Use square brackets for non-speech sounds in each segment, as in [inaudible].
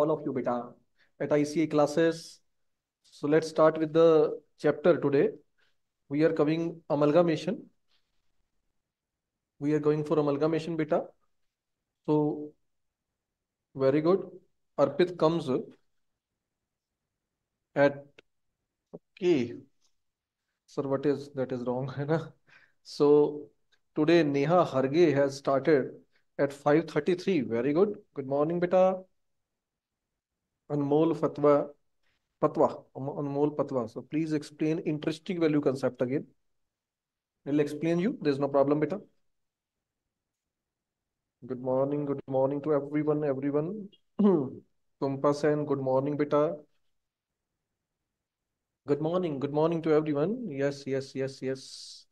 all of you beta at ICA classes. So let's start with the chapter today. We are covering amalgamation. We are going for amalgamation beta. So very good. Arpit comes at okay. Sir, what is that is wrong, है ना? So today Neha Harge has started at 5:33. Very good. Good morning, beta. Anmol Fatwa, Patwa, Anmol Patwa. So please explain intrinsic value concept again. I'll explain you. There's no problem, beta. Good morning. Good morning to everyone. Everyone. [clears throat] Tumpa. Good morning, beta. Good morning. Good morning to everyone. Yes, yes, yes, yes.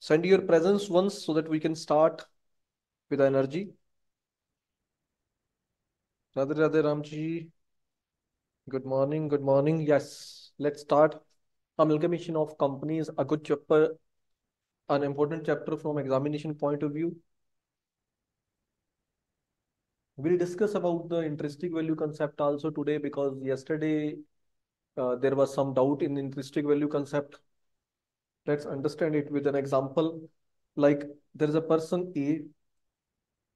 Send your presence once so that we can start with energy. Radhe Radhe Ramji. Good morning. Good morning. Yes, let's start. Amalgamation of companies, a good chapter, an important chapter from examination point of view. We'll discuss about the intrinsic value concept also today because yesterday uh, there was some doubt in intrinsic value concept. Let's understand it with an example. Like there is a person A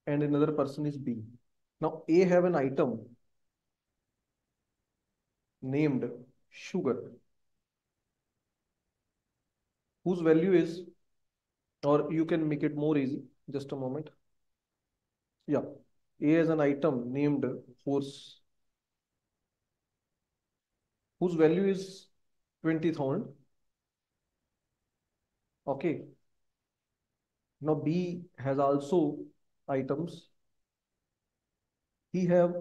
and another person is B. Now A have an item named sugar. Whose value is or you can make it more easy. Just a moment. Yeah. A has an item named horse. Whose value is 20,000 okay. Now b has also items he have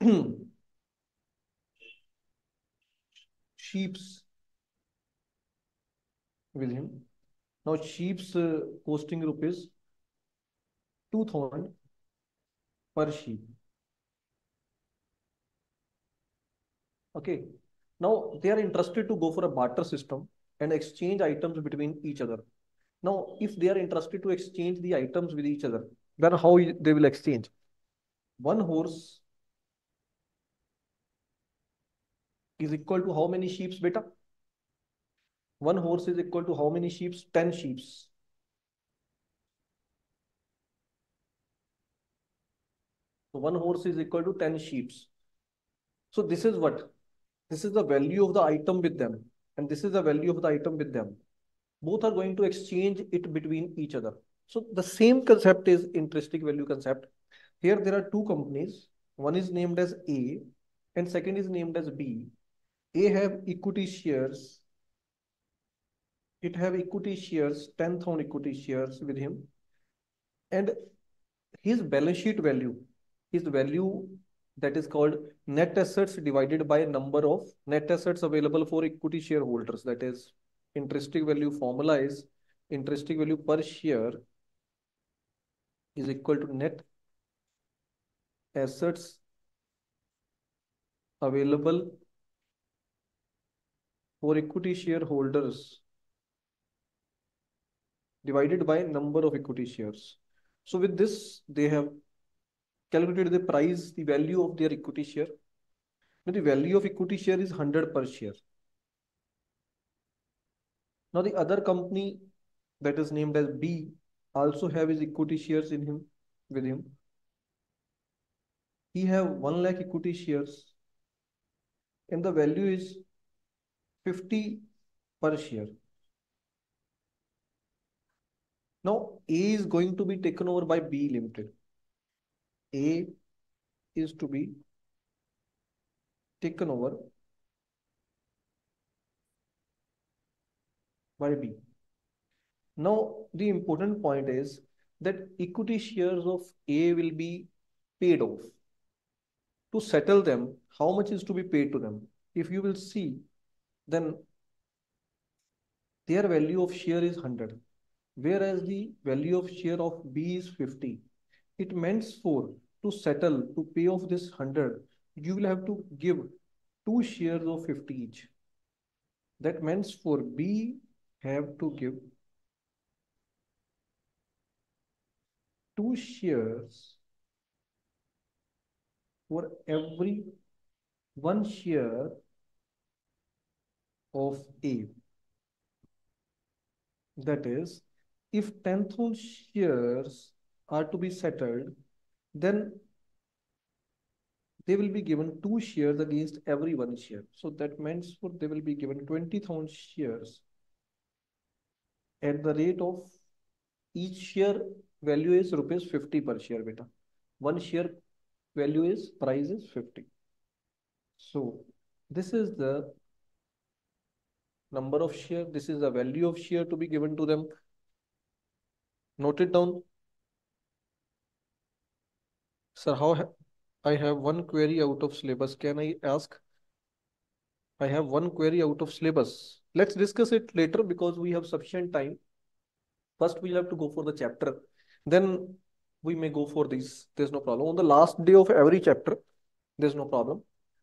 [clears throat] sheeps with him. Now sheep's uh, costing rupees 2000 per sheep. Okay. Now they are interested to go for a barter system and exchange items between each other. Now, if they are interested to exchange the items with each other, then how they will exchange? One horse is equal to how many sheeps, beta? One horse is equal to how many sheeps? 10 sheeps. So one horse is equal to 10 sheeps. So this is what? This is the value of the item with them. And this is the value of the item with them. Both are going to exchange it between each other. So the same concept is intrinsic value concept. Here there are two companies. One is named as A and second is named as B. A have equity shares. It have equity shares, 10,000 equity shares with him. And his balance sheet value, his value that is called net assets divided by number of net assets available for equity shareholders. That is intrinsic value formula is intrinsic value per share is equal to net assets available for equity shareholders divided by number of equity shares. So with this, they have calculated the price, the value of their equity share. Now the value of equity share is 100 per share. Now the other company that is named as B also have his equity shares in him with him. He have 1 lakh equity shares and the value is 50 per share. Now A is going to be taken over by B Limited. A is to be taken over by B. Now, the important point is that equity shares of A will be paid off. To settle them, how much is to be paid to them? If you will see, then their value of share is 100, whereas the value of share of B is 50. It means for to settle, to pay off this 100, you will have to give two shares of 50 each. That means for B have to give two shares for every one share of A. That is, if 10,000 shares are to be settled, then they will be given two shares against every one share. So that means for they will be given 20,000 shares at the rate of each share value is rupees 50 per share beta. One share value is price is 50. So this is the number of share. This is the value of share to be given to them. Note it down. Sir, how ha I have one query out of syllabus. Can I ask? I have one query out of syllabus. Let's discuss it later because we have sufficient time. First, we'll have to go for the chapter. Then we may go for these. There's no problem. On the last day of every chapter, there's no problem.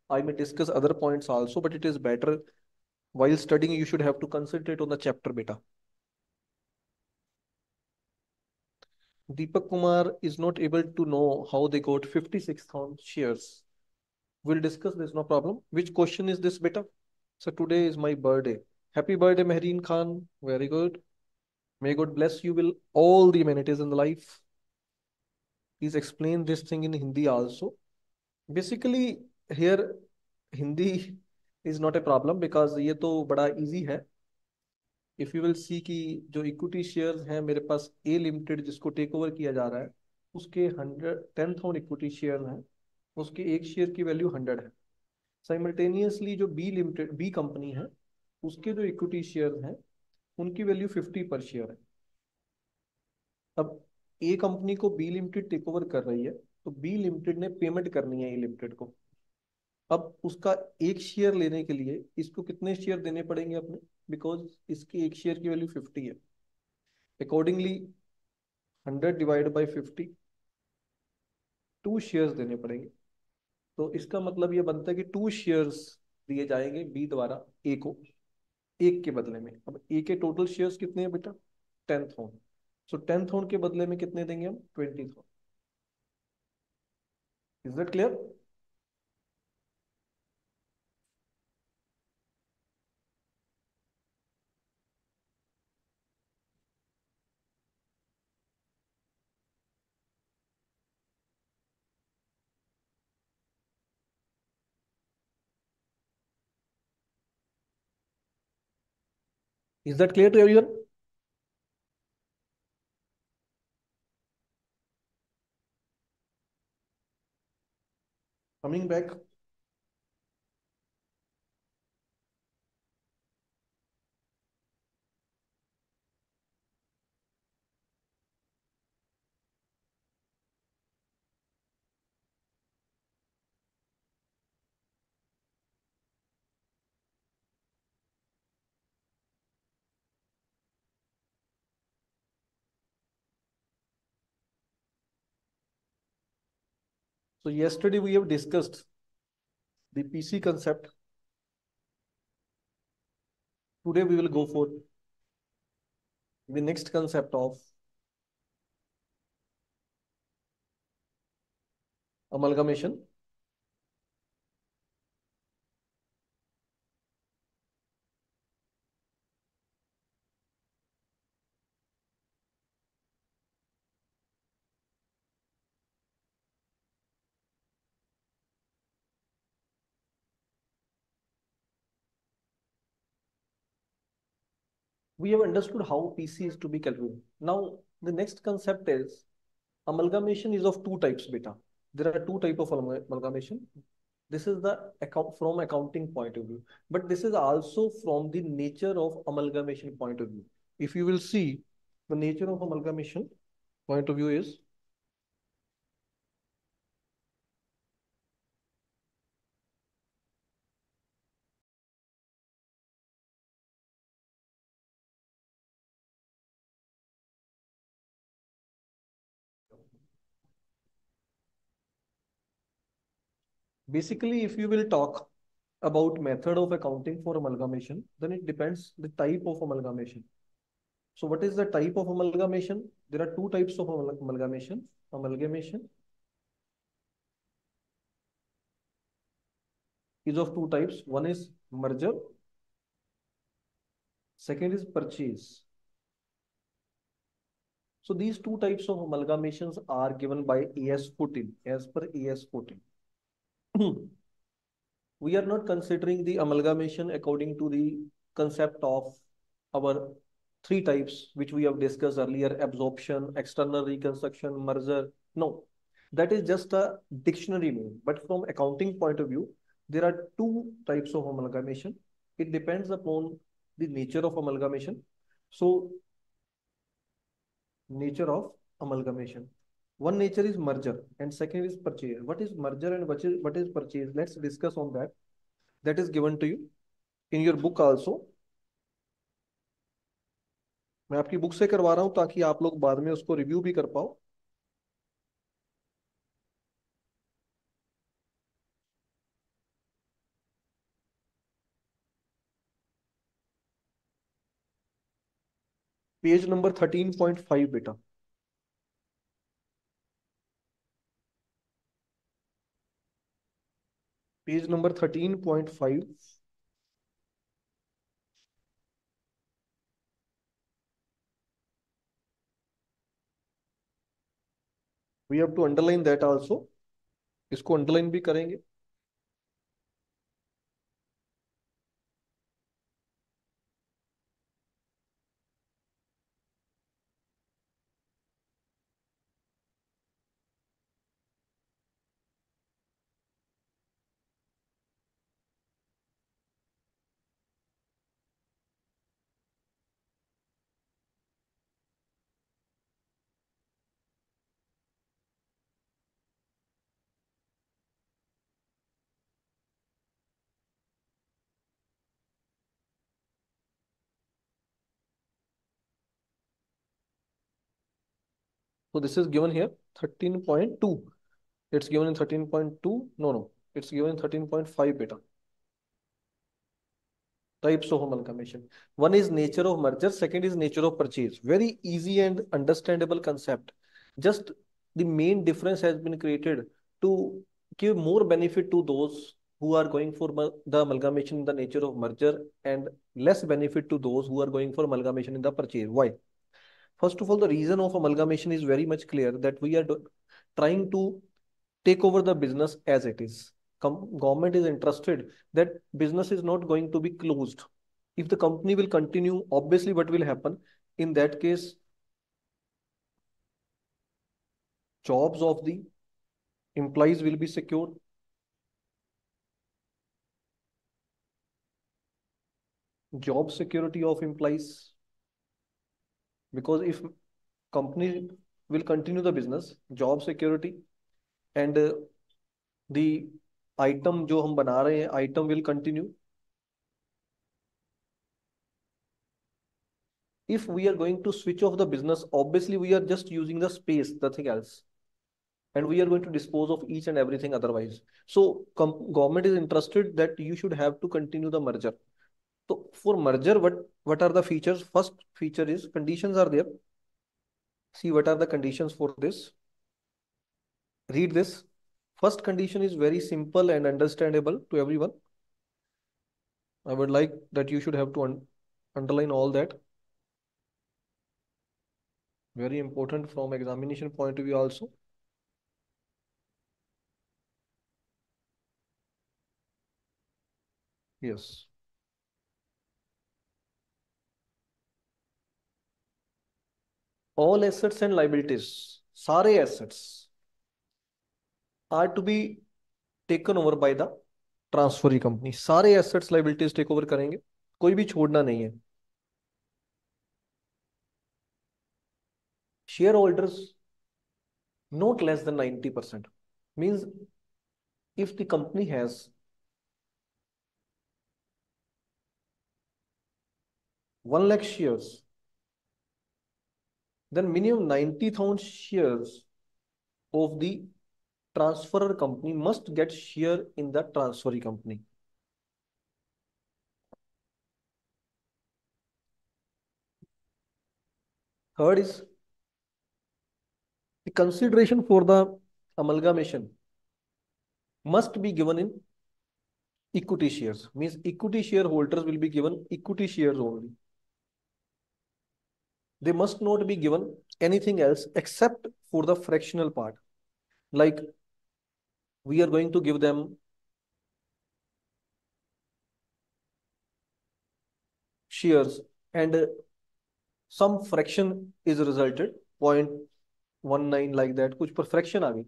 I may discuss other points also, but it is better while studying, you should have to concentrate on the chapter beta. Deepak Kumar is not able to know how they got 56,000 shares. We'll discuss this, no problem. Which question is this beta? So today is my birthday. Happy birthday, Mehreen Khan. Very good. May God bless you with all the amenities in the life. Please explain this thing in Hindi also. Basically, here Hindi is not a problem because ये तो बड़ा easy है। If you will सी कि जो equity shares हैं मेरे पास A limited जिसको टेक ओवर किया जा रहा है उसके hundred ten thousand equity share हैं। उसके एक शेयर की वैल्यू हंड्रेड है। साइमल्टेनियसली जो बी लिमिटेड बी कंपनी है उसके जो इक्विटी शेयर हैं उनकी वैल्यू फिफ्टी पर शेयर है। अब ए कंपनी को बी लिमिटेड टेक ओवर कर रही है तो बी लिमिटेड ने पेमेंट करनी है ए लिमिटेड को। अब उसका एक शेयर लेने के लिए इसको कितने शेयर देने पड़ेंगे अपने? बिकॉज़ इसकी एक शेयर की वैल्यू फिफ्टी है। Accordingly hundred divide by fifty two shares देने पड़ेंगे। तो इसका मतलब ये बनता है कि टू शेयर्स दिए जाएँगे बी द्वारा ए को, एक के बदले में। अब ए के टोटल शेयर्स कितने हैं बेटा? Ten thousand so ten thousand के बदले में कितने देंगे हम? Twenty thousand is that clear Is that clear to everyone? Coming back. So yesterday we have discussed the PC concept. Today we will go for the next concept of amalgamation. We have understood how PC is to be calculated. Now, the next concept is amalgamation is of two types, beta. There are two type of amalgamation. This is the account from accounting point of view, but this is also from the nature of amalgamation point of view. If you will see the nature of amalgamation point of view is Basically, if you will talk about method of accounting for amalgamation, then it depends the type of amalgamation. So what is the type of amalgamation? There are two types of amalgamation. Amalgamation is of two types. One is merger. Second is purchase. So these two types of amalgamations are given by AS 14 as per AS 14. We are not considering the amalgamation according to the concept of our three types which we have discussed earlier absorption external reconstruction merger. No that is just a dictionary name. But from accounting point of view there are two types of amalgamation. It depends upon the nature of amalgamation. So nature of amalgamation. One nature is merger and second is purchase. What is merger and what is, what is purchase? Let's discuss on that. That is given to you in your book also. मैं आपकी book से करवा रहा हूँ ताकि आप लोग बाद में उसको रिव्यू भी कर पाओ page number thirteen point five बेटा page number thirteen point five we have to underline that also इसको अंडरलाइन भी करेंगे। So this is given here 13.2. It's given in 13.2. No, no. It's given in 13.5 beta. Types of amalgamation. One is nature of merger. Second is nature of purchase. Very easy and understandable concept. Just the main difference has been created to give more benefit to those who are going for the amalgamation in the nature of merger and less benefit to those who are going for amalgamation in the purchase. Why? First of all, the reason of amalgamation is very much clear that we are trying to take over the business as it is. Com government is interested that business is not going to be closed. If the company will continue, obviously what will happen? In that case, jobs of the employees will be secured. Job security of employees because if company will continue the business job security and uh, the item जो हम बना रहे हैं item will continue if we are going to switch off the business obviously we are just using the space nothing else and we are going to dispose of each and everything otherwise so government is interested that you should have to continue the merger so for merger, what, what are the features? First feature is conditions are there. See what are the conditions for this. Read this. First condition is very simple and understandable to everyone. I would like that you should have to un underline all that. Very important from examination point of view also. Yes. All assets and liabilities सारे assets are to be taken over by the transfer company सारे assets liabilities take over करेंगे, कोई भी छोड़ना नहीं है। Share holders not less than ninety percent means if the company has one lakh shares then minimum 90,000 shares of the transferor company must get share in the transferee company. Third is the consideration for the amalgamation must be given in equity shares means equity shareholders will be given equity shares only they must not be given anything else except for the fractional part like we are going to give them shares and some fraction is resulted 0.19 like that कुछ पर fraction आ गई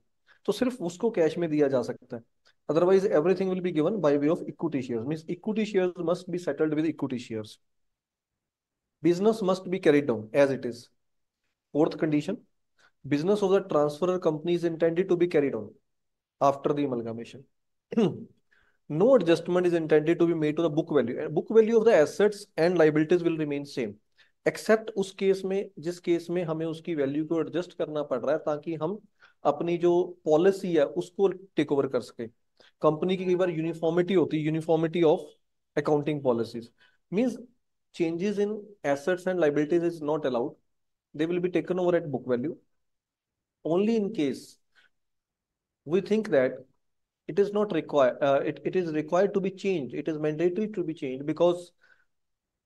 तो सिर्फ उसको cash में दिया जा सकता है otherwise everything will be given by way of equity shares means equity shares must be settled with equity shares Business must be carried on as it is fourth condition business of the transferor company is intended to be carried on after the amalgamation no adjustment is intended to be made to the book value book value of the assets and liabilities will remain same except उस case में जिस case में हमें उसकी value को adjust करना पड़ रहा है ताकि हम अपनी जो पॉलिसी है उसको टेक ओवर कर सके कंपनी की कई बार यूनिफॉर्मिटी होती है uniformity of accounting policies means changes in assets and liabilities is not allowed. They will be taken over at book value. Only in case we think that it is not required, uh, it, it is required to be changed. It is mandatory to be changed because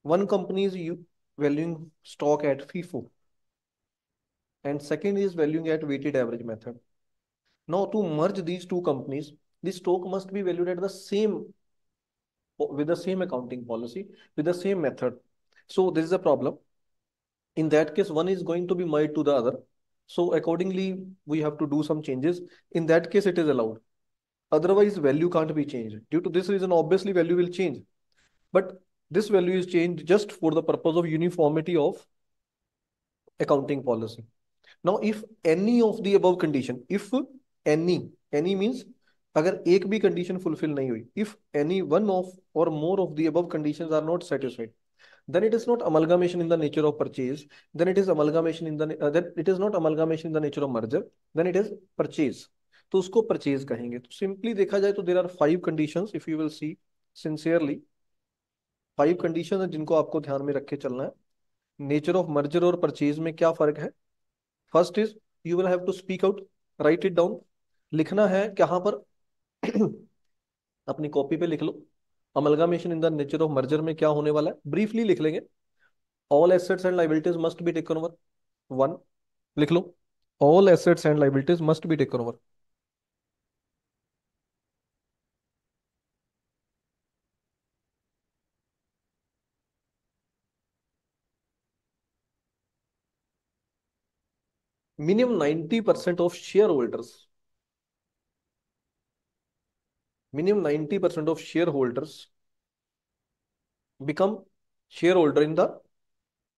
one company is valuing stock at FIFO and second is valuing at weighted average method. Now to merge these two companies, the stock must be valued at the same with the same accounting policy, with the same method. So this is a problem. In that case, one is going to be merged to the other. So accordingly, we have to do some changes. In that case, it is allowed. Otherwise, value can't be changed. Due to this reason, obviously value will change. But this value is changed just for the purpose of uniformity of accounting policy. Now, if any of the above condition, if any, any means अगर एक भी condition fulfil नहीं हुई if any one of or more of the above conditions are not satisfied then it is not amalgamation in the nature of purchase then it is amalgamation in the uh, then it is not amalgamation in the nature of merger then it is purchase. तो उसको purchase कहेंगे। तो simply देखा जाए तो there are five conditions if you will see sincerely five condition है जिनको आपको ध्यान में रख के चलना है। नेचर ऑफ़ मर्जर और परचेज में क्या फ़र्क है? First is you will have to speak out write it down लिखना है कहाँ पर [clears throat] अपनी कॉपी पे लिख लो। Amalgamation in the nature of merger में क्या होने वाला है? ब्रीफली लिख लेंगे। All assets and liabilities must be taken over one लिख लो। All assets and liabilities must be taken over minimum minimum 90% of shareholders minimum 90% of shareholders become shareholder in the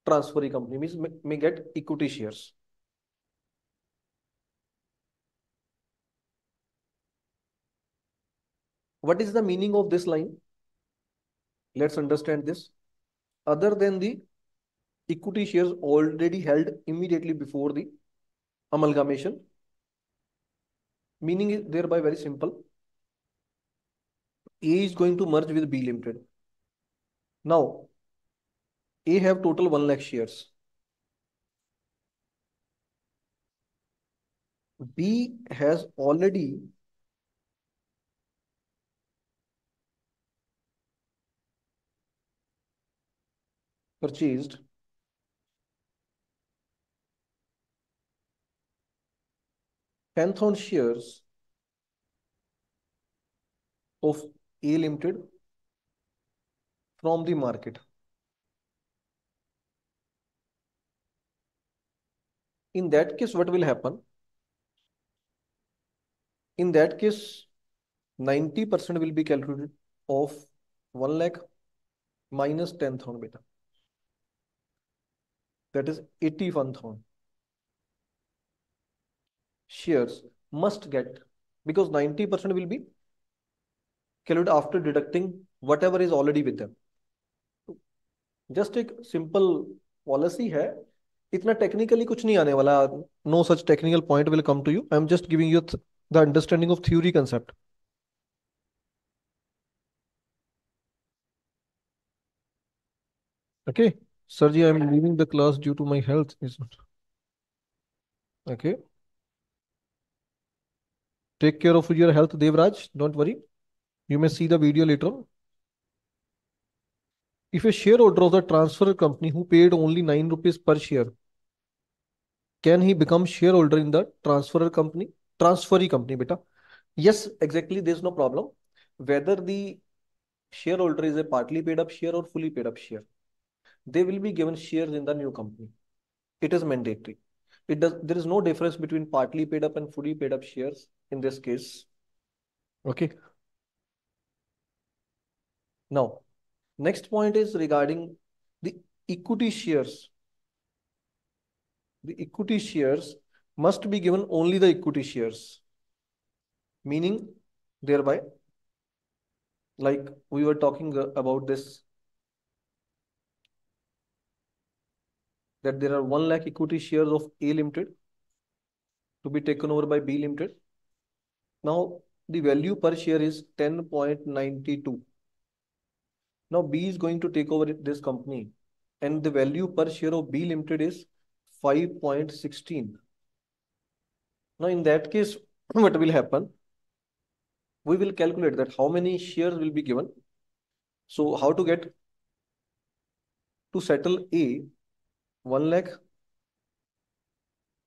transferee company means may, may get equity shares. What is the meaning of this line? Let's understand this. Other than the equity shares already held immediately before the amalgamation meaning is thereby very simple a is going to merge with B Limited. Now, A have total 1 lakh shares. B has already purchased Pantheon shares of a Limited from the market. In that case, what will happen? In that case, 90% will be calculated of 1 lakh minus 10,000 beta. That is 81,000 shares must get because 90% will be calculate after deducting whatever is already with them. Just एक simple policy है इतना technically कुछ नहीं आने वाला no such technical point will come to you I am just giving you the understanding of theory concept okay sir ji i'm leaving the class due to my health is not okay take care of your health devraj don't worry You may see the video later. If a shareholder of the transfer company who paid only 9 rupees per share, can he become shareholder in the transfer company? Transferee company, beta. Yes, exactly. There's no problem. Whether the shareholder is a partly paid up share or fully paid up share, they will be given shares in the new company. It is mandatory. It does. There is no difference between partly paid up and fully paid up shares in this case. Okay. Now, next point is regarding the equity shares. The equity shares must be given only the equity shares, meaning thereby, like we were talking uh, about this, that there are 1 lakh equity shares of A Limited to be taken over by B Limited. Now, the value per share is 10.92. Now, B is going to take over this company, and the value per share of B Limited is 5.16. Now, in that case, [clears throat] what will happen? We will calculate that how many shares will be given. So, how to get to settle A 1 lakh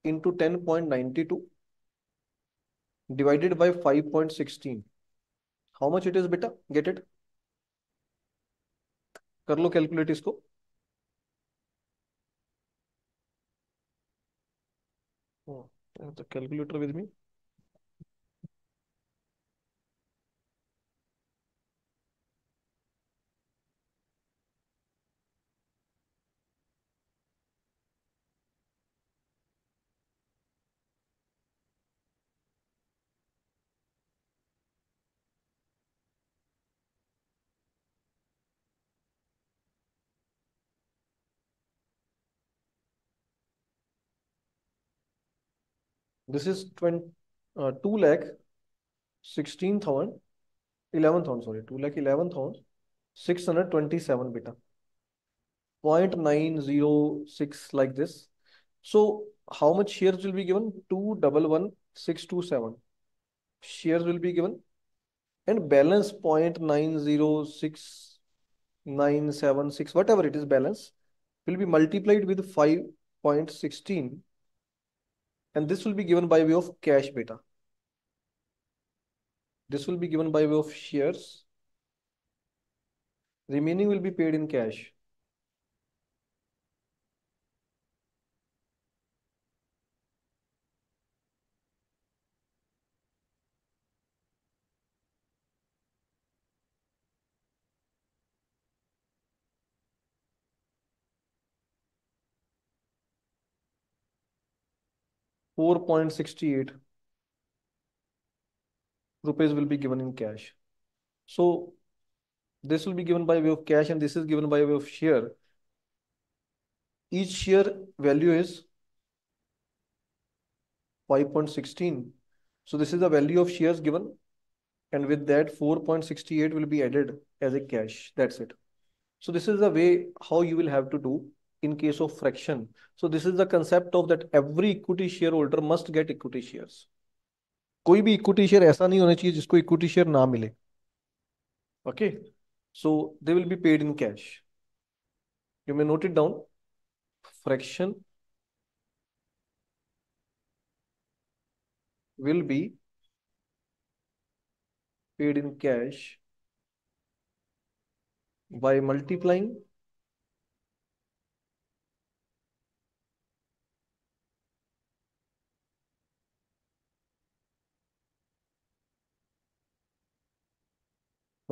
into 10.92 divided by 5.16. How much it is, beta? Get it? कर लो calculate इसको। हाँ, तो calculator with me This is 20, uh, 2 lakh 16,000, 11,000, sorry, 2 lakh 11,000, 627 beta. 0.906 like this. So how much shares will be given? 211,627 shares will be given and balance 0.906976 whatever it is balance will be multiplied with 5.16 and this will be given by way of cash beta. This will be given by way of shares. Remaining will be paid in cash. Four point sixty eight rupees will be given in cash. So this will be given by way of cash and this is given by way of share. Each share value is 5.16. So this is the value of shares given and with that 4.68 will be added as a cash. That's it. So this is the way how you will have to do in case of fraction. So this is the concept of that every equity shareholder must get equity shares. कोई भी equity share ऐसा नहीं होना चाहिए जिसको equity share ना मिले okay so they will be paid in cash you may note it down fraction will be paid in cash by multiplying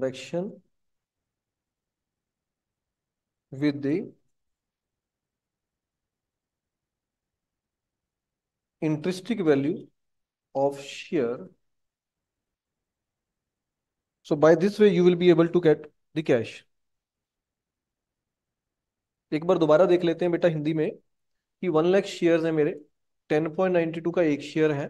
fraction with the intrinsic value of share. So by this way you will be able to get the cash. एक बार दोबारा देख लेते हैं बेटा हिंदी में कि one lakh share है मेरे टेन पॉइंट नाइनटी टू का एक शेयर है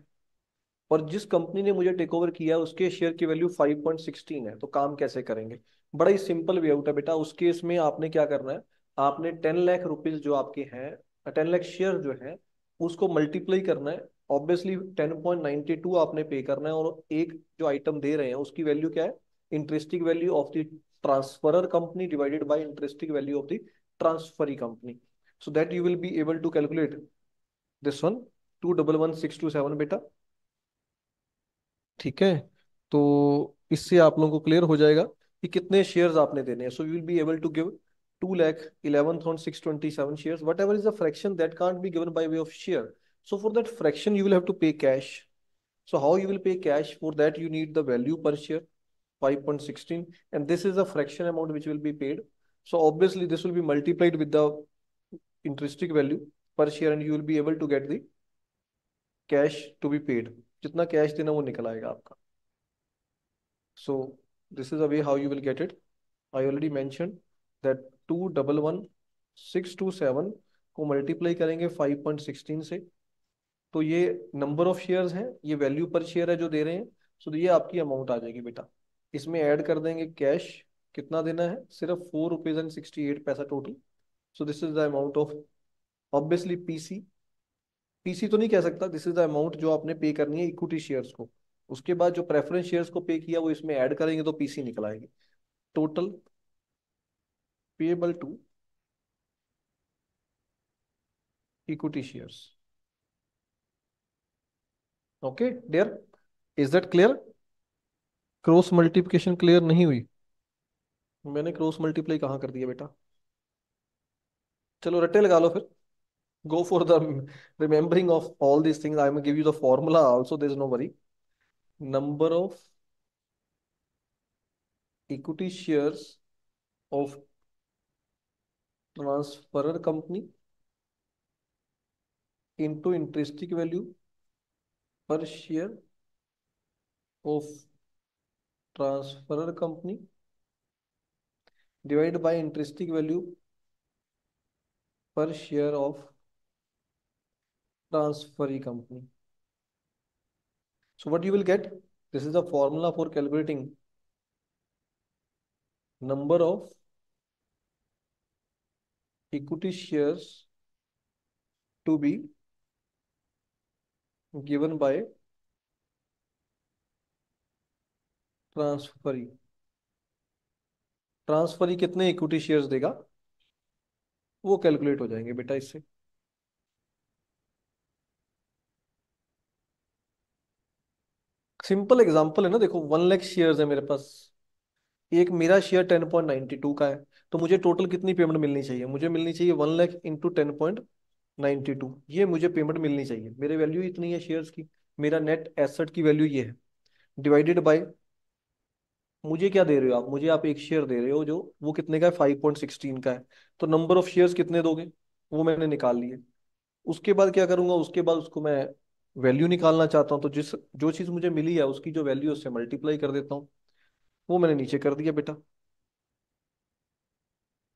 और जिस कंपनी ने मुझे टेक ओवर किया, उसके शेयर की वैल्यू 5.16 है। तो काम कैसे करेंगे? बड़ा ही सिंपल वे आउट है बेटा। उस केस में आपने क्या करना है? आपने टेन लाख रुपीज़ जो आपके हैं टेन लाख शेयर जो है, उसको मल्टीप्लाई करना है। Obviously ten point ninety two आपने पे करना है और एक जो आइटम दे रहे हैं, उसकी वैल्यू क्या है? Intrinsic value of the transferor company divided by intrinsic value of the transferee company. So that you will be able to calculate this one two double one six two seven बेटा। ठीक है? तो इससे आप लोगों को क्लियर हो जाएगा कि कितने शेयर्स आपने देने हैं। So you will be able to give two lakh eleven thousand six twenty seven share whatever is the fraction that can't be given by way of share so for that fraction you will have to pay cash so how you will pay cash for that you need the value per share five point sixteen and this is a fraction amount which will be paid so obviously this will be multiplied with the interesting value per share and you will be able to get the cash to be paid जितना cash देना वो निकल आएगा आपका। So this is a way how you will get it. I already mentioned that two double one six two seven को multiply करेंगे five point sixteen से। तो ये नंबर ऑफ़ शेयर्स हैं, ये वैल्यू पर शेयर है जो दे रहे हैं। सो so ये आपकी अमाउंट आ जाएगी बेटा। इसमें ऐड कर देंगे कैश कितना देना है? सिर्फ़ four rupees and sixty eight paisa total so this is the amount of obviously PC PC तो नहीं कह सकता दिस इज़ द अमाउंट जो आपने पे करनी है इक्विटी शेयर्स को। उसके बाद जो प्रेफरेंस शेयर्स को पे किया, वो इसमें ऐड करेंगे तो पीसी निकल आएगी। Total payable to equity shares okay dear is that clear cross multiplication clear नहीं हुई। मैंने क्रॉस मल्टीप्लाई कहाँ कर दिया बेटा? चलो रट्टे लगा लो फिर। Go for the remembering of all these things. I will give you the formula also. There's no worry. Number of equity shares of transferor company into intrinsic value per share of transferor company divided by intrinsic value per share of transferee company. So what you will get, this is the formula for calculating number of equity shares to be given by transferee transferee कितने equity shares देगा वो calculate हो जाएँगे बेटा इससे simple example है ना, देखो, वन लाख शेयर्स है मेरे पास। एक मेरा share ten point ninety two का है तो मुझे टोटल कितनी पेमेंट मिलनी चाहिए? मुझे मिलनी चाहिए one lakh into ten point ninety two. ये मुझे पेमेंट मिलनी चाहिए। मेरे वैल्यू इतनी है शेयर्स की। मेरा नेट एसेट की वैल्यू ये है। डिवाइडेड बाय मुझे क्या दे रहे हो आप? मुझे आप एक शेयर दे रहे हो जो, वो कितने का है? फाइव पॉइंट सिक्सटीन का है। तो नंबर ऑफ़ शेयर्स कितने दोगे? वो मैंने निकाल लिए। उसके बाद क्या करूँगा? उसके बाद उसको मैं वैल्यू निकालना चाहता हूँ तो जिस, जो चीज़ मुझे मिली है, उसकी जो वैल्यू उससे मल्टीप्लाई कर देता हूँ। वो मैंने नीचे कर दिया बेटा।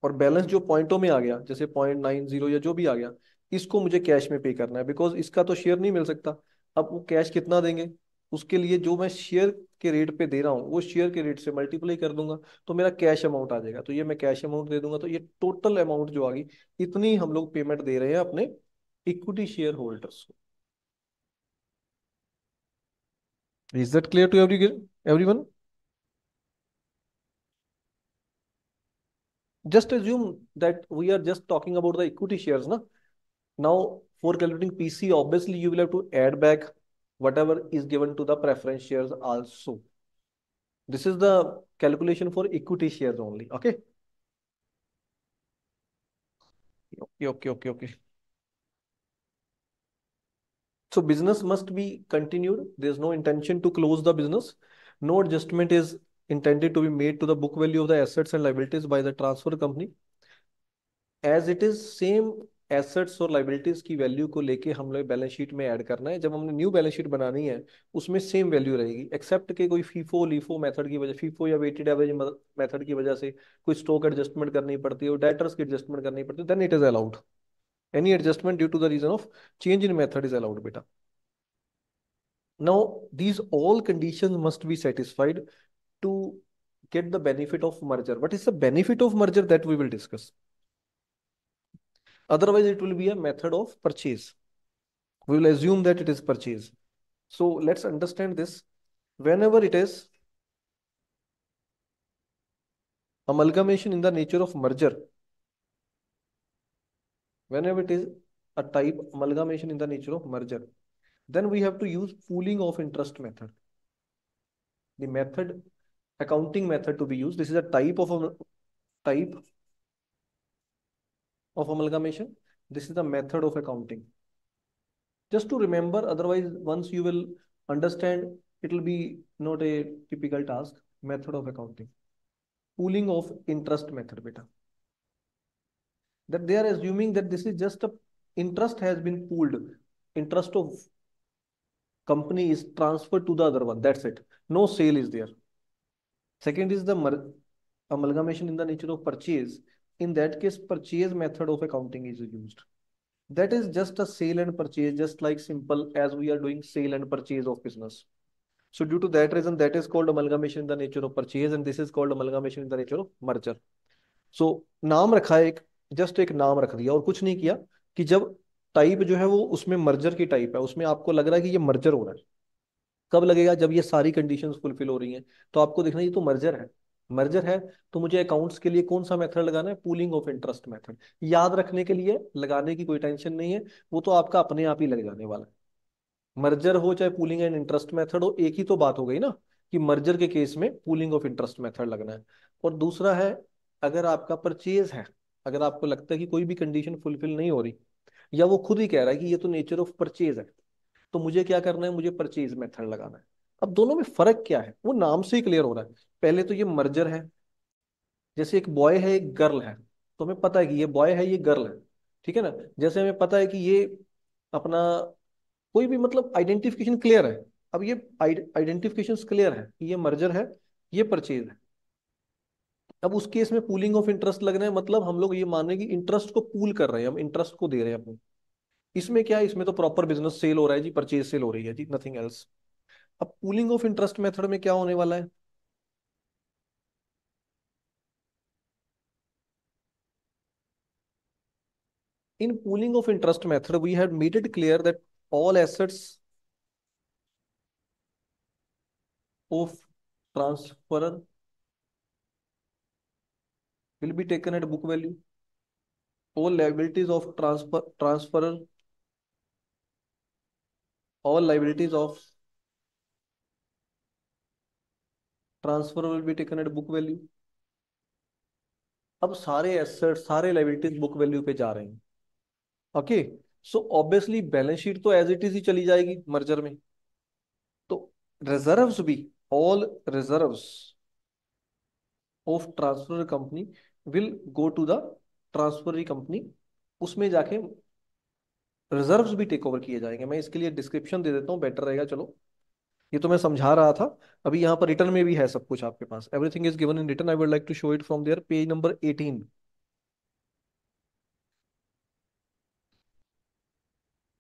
और बैलेंस जो पॉइंटों में आ गया, जैसे पॉइंट नाइन ज़ीरो या जो भी आ गया, इसको मुझे कैश में पे करना है बिकॉज़ इसका तो शेयर नहीं मिल सकता। अब वो कैश कितना देंगे? उसके लिए जो मैं शेयर के रेट पे दे रहा हूँ, वो शेयर के रेट से मल्टीप्लाई कर दूँगा तो मेरा कैश अमाउंट आ जाएगा। तो ये मैं कैश अमाउंट दे दूँगा तो ये टोटल अमाउंट जो आ गई, इतनी हम लोग पेमेंट दे रहे हैं अपने इक्विटी शेयर होल्डर्स को। Is that clear to every, everyone? Just assume that we are just talking about the equity shares. Na? Now, for calculating PC, obviously you will have to add back whatever is given to the preference shares also. This is the calculation for equity shares only. Okay. Okay, okay, okay, okay. So business must be continued. There's no intention to close the business. No adjustment is intended to be made to the book value of the assets and liabilities by the transfer company. As it is same assets और liabilities की value को लेके हम लोग balance sheet में add करना है जब हमने न्यू बैलेंस शीट बनानी है उसमें सेम वैल्यू रहेगी एक्सेप्ट के कोई फीफो लीफो मेथड की वजह फीफो या वेटेड एवरेज मेथड की वजह से कोई स्टॉक एडजस्टमेंट करनी पड़ती है डेटर्स की एडजस्टमेंट करनी पड़ती है then it is allowed Any adjustment due to the reason of change in method is allowed beta. Now, these all conditions must be satisfied to get the benefit of merger. What is the benefit of merger that we will discuss? Otherwise, it will be a method of purchase. We will assume that it is purchase. So let's understand this. Whenever it is amalgamation in the nature of merger, whenever it is a type amalgamation in the nature of merger then we have to use pooling of interest method. The method accounting method to be used. This is a type of a type of amalgamation. This is the method of accounting. Just to remember otherwise once you will understand it will be not a typical task method of accounting. Pooling of interest method beta that they are assuming that this is just a interest has been pooled interest of company is transferred to the other one that's it no sale is there second is the amalgamation in the nature of purchase in that case purchase method of accounting is used that is just a sale and purchase just like simple as we are doing sale and purchase of business so due to that reason that is called amalgamation in the nature of purchase and this is called amalgamation in the nature of merger so नाम रखा है एक just एक नाम रख दिया और कुछ नहीं किया कि जब टाइप जो है वो उसमें मर्जर की टाइप है, उसमें आपको लग रहा है कि ये मर्जर हो रहा है। कब लगेगा जब ये सारी कंडीशन फुलफिल हो रही हैं? तो आपको देखना ये तो मर्जर है। मर्जर है तो मुझे अकाउंट्स के लिए कौन सा मेथड लगाना है? पूलिंग ऑफ़ इंटरेस्ट मेथड याद रखने के लिए लगाने की कोई टेंशन नहीं है, वो तो आपका अपने आप ही लग जाने वाला है। मर्जर हो चाहे पूलिंग एंड इंटरेस्ट मेथड हो, एक ही तो बात हो गई ना कि मर्जर के केस में पूलिंग ऑफ़ इंटरेस्ट मेथड लगना है। और दूसरा है, अगर आपका परचेज है अगर आपको लगता है कि कोई भी कंडीशन फुलफिल नहीं हो रही, या वो खुद ही कह रहा है कि ये तो नेचर ऑफ़ परचेज है तो मुझे क्या करना है? मुझे परचेज मेथड लगाना है। अब दोनों में फ़र्क क्या है? वो नाम से ही क्लियर हो रहा है। पहले तो ये मर्जर है। जैसे एक बॉय है, एक गर्ल है तो हमें पता है कि ये बॉय है, ये गर्ल है। ठीक है ना? जैसे हमें पता है कि ये अपना कोई भी मतलब आइडेंटिफिकेशन क्लियर है। अब ये आइडेंटिफिकेशन क्लियर है ये मर्जर है, ये परचेज है। अब उस केस में पूलिंग ऑफ़ इंटरेस्ट लगना है मतलब हम लोग ये मान रहे हैं कि इंटरेस्ट को पूल कर रहे हैं, हम इंटरेस्ट को दे रहे हैं अपने। इसमें क्या है? इसमें तो प्रॉपर बिज़नेस सेल हो रहा है जी परचेज सेल हो रही है जी नथिंग एल्स अब पूलिंग ऑफ़ इंटरेस्ट मेथड में क्या होने वाला है? In pooling of interest method, we had made it clear that all assets of transferor will be taken at book value all liabilities of transfer transferor all liabilities of transfer will be taken at book value अब सारे asset सारे liabilities book value पे जा रहे हैं okay so obviously balance sheet तो as it is ही चली जाएगी मर्जर में तो रिजर्व्स भी all reserves of transfer company will go to the transfer company उसमें जाके रिजर्व्स भी टेक ओवर किए जाएँगे। मैं इसके लिए डिस्क्रिप्शन दे देता हूँ बेटर रहेगा, चलो। ये तो मैं समझा रहा था। अभी यहाँ पर रिटर्न में भी है सब कुछ आपके पास। Everything is given in return I would like to show it from there page number 18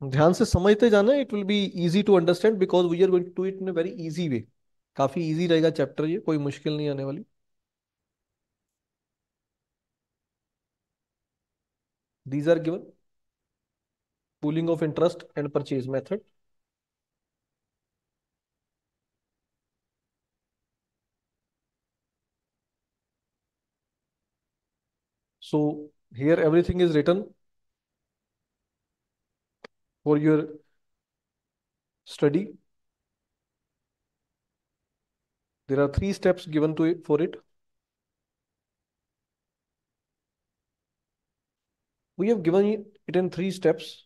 ध्यान से समझते जाना it will be easy to understand because we are going to it in very easy way काफ़ी easy रहेगा chapter ये, कोई मुश्किल नहीं आने वाली। These are given. Pooling of interest and purchase method. So here everything is written for your study. There are three steps given to it for it we have given it in three steps.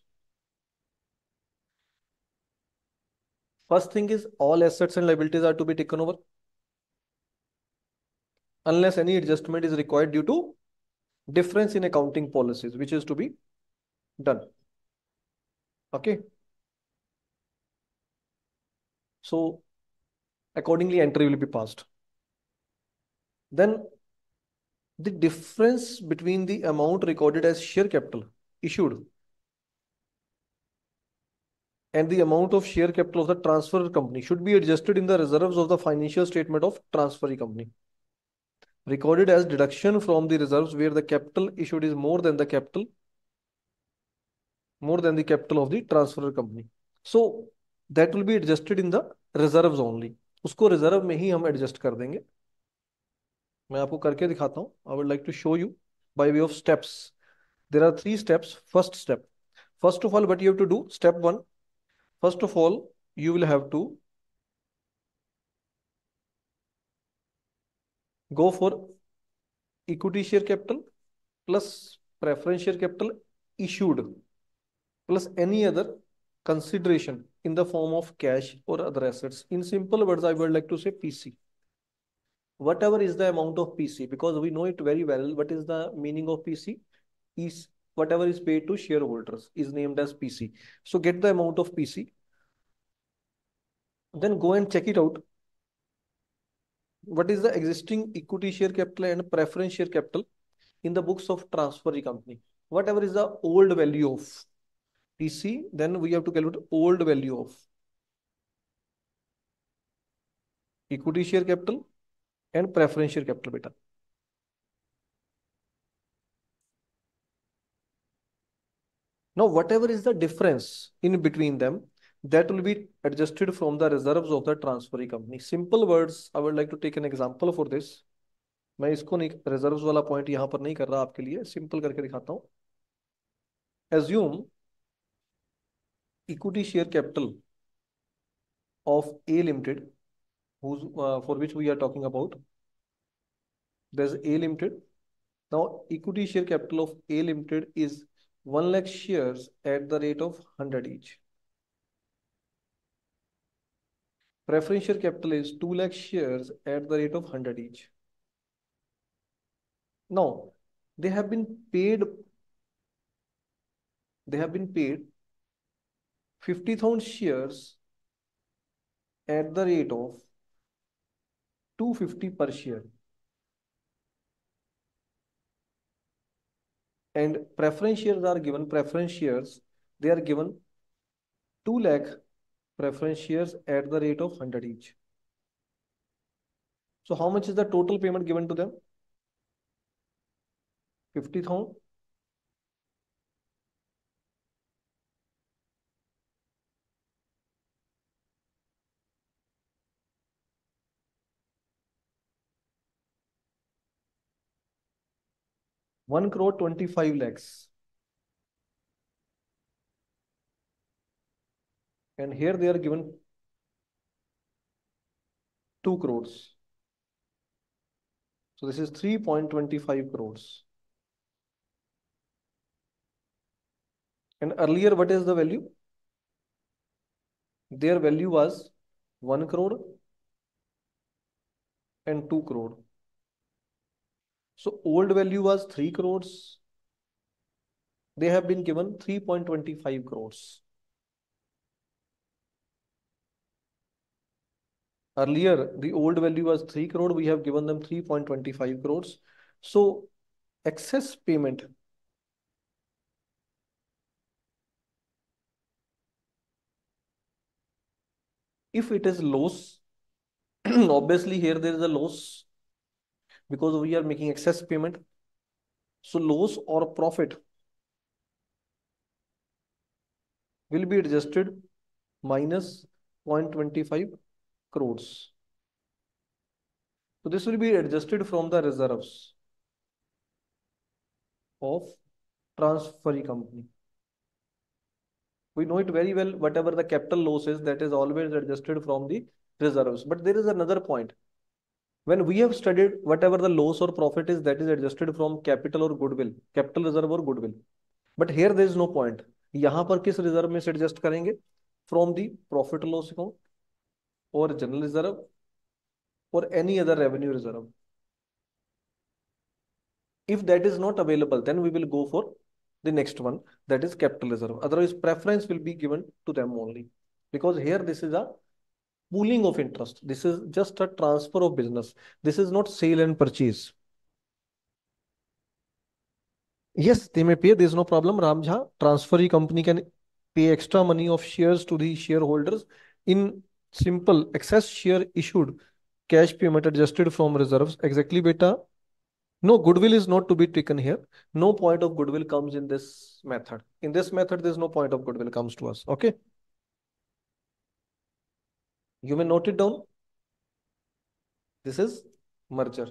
First thing is all assets and liabilities are to be taken over unless any adjustment is required due to difference in accounting policies, which is to be done. Okay. So accordingly, entry will be passed. Then the difference between the amount recorded as share capital issued and the amount of share capital of the transfer company should be adjusted in the reserves of the financial statement of transferee company recorded as deduction from the reserves where the capital issued is more than the capital more than the capital of the transfer company so that will be adjusted in the reserves only उसको reserve में ही हम adjust कर देंगे मैं आपको करके दिखाता हूँ। I would like to show you by way of steps there are three steps first step first of all what you to do step one first of all you will have to go for equity share capital plus preference share capital issued plus any other consideration in the form of cash or other assets in simple words I would like to say PC Whatever is the amount of PC, because we know it very well, what is the meaning of PC? Is whatever is paid to shareholders is named as PC. So get the amount of PC. Then go and check it out. What is the existing equity share capital and preference share capital in the books of transferee company? Whatever is the old value of PC, then we have to calculate old value of equity share capital and preferential capital बेटा। No whatever is the difference in between them that will be adjusted from the reserve of the transferee company simple words I would like to take an example for this मैं इसको नहीं reserve वाला point यहाँ पर नहीं कर रहा आपके लिए सिंपल करके दिखाता हूँ। Assume equity share capital of A limited uh, for which we are talking about. There's A Limited. Now, equity share capital of A Limited is 1 lakh shares at the rate of 100 each. Preference share capital is 2 lakh shares at the rate of 100 each. Now, they have been paid they have been paid 50,000 shares at the rate of 250 per share. And preference shares are given, preference shares, they are given 2 lakh preference shares at the rate of 100 each. So how much is the total payment given to them? 50,000 1 crore 25 lakhs. And here they are given 2 crores. So this is 3.25 crores. And earlier, what is the value? Their value was 1 crore and 2 crore. So old value was 3 crores. They have been given 3.25 crores. Earlier, the old value was 3 crore. We have given them 3.25 crores. So excess payment if it is loss, [clears throat] obviously here there is a loss because we are making excess payment. So loss or profit will be adjusted minus 0.25 crores. So this will be adjusted from the reserves of transferee company. We know it very well, whatever the capital loss is, that is always adjusted from the reserves. But there is another point When we have studied whatever the loss or profit is, that is adjusted from capital or goodwill, capital reserve or goodwill. But here there is no point. यहाँ पर किस reserve में से adjust करेंगे from the profit loss account और general reserve or any other revenue reserve. If that is not available, then we will go for the next one, that is capital reserve. Otherwise, preference will be given to them only. Because here this is a pooling of interest. This is just a transfer of business. This is not sale and purchase. Yes, they may pay. There is no problem. Ramjha, transferee company can pay extra money of shares to the shareholders in simple excess share issued cash payment adjusted from reserves. Exactly, beta. No, goodwill is not to be taken here. No point of goodwill comes in this method. In this method, there's no point of goodwill comes to us. Okay. You may note it down. This is merger.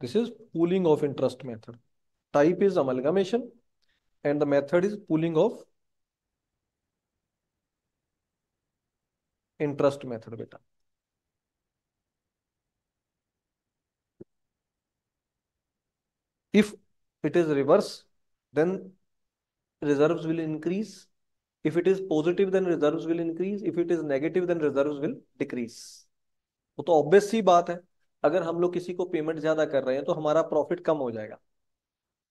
This is pooling of interest method. Type is amalgamation and the method is pooling of interest method beta. If it is reverse, then reserves will increase. If it is positive, then reserves will increase. If it is negative, then reserves will decrease. वो तो obvious सी बात है। अगर हम लोग किसी को payment ज़्यादा कर रहे हैं तो हमारा प्रॉफिट कम हो जाएगा।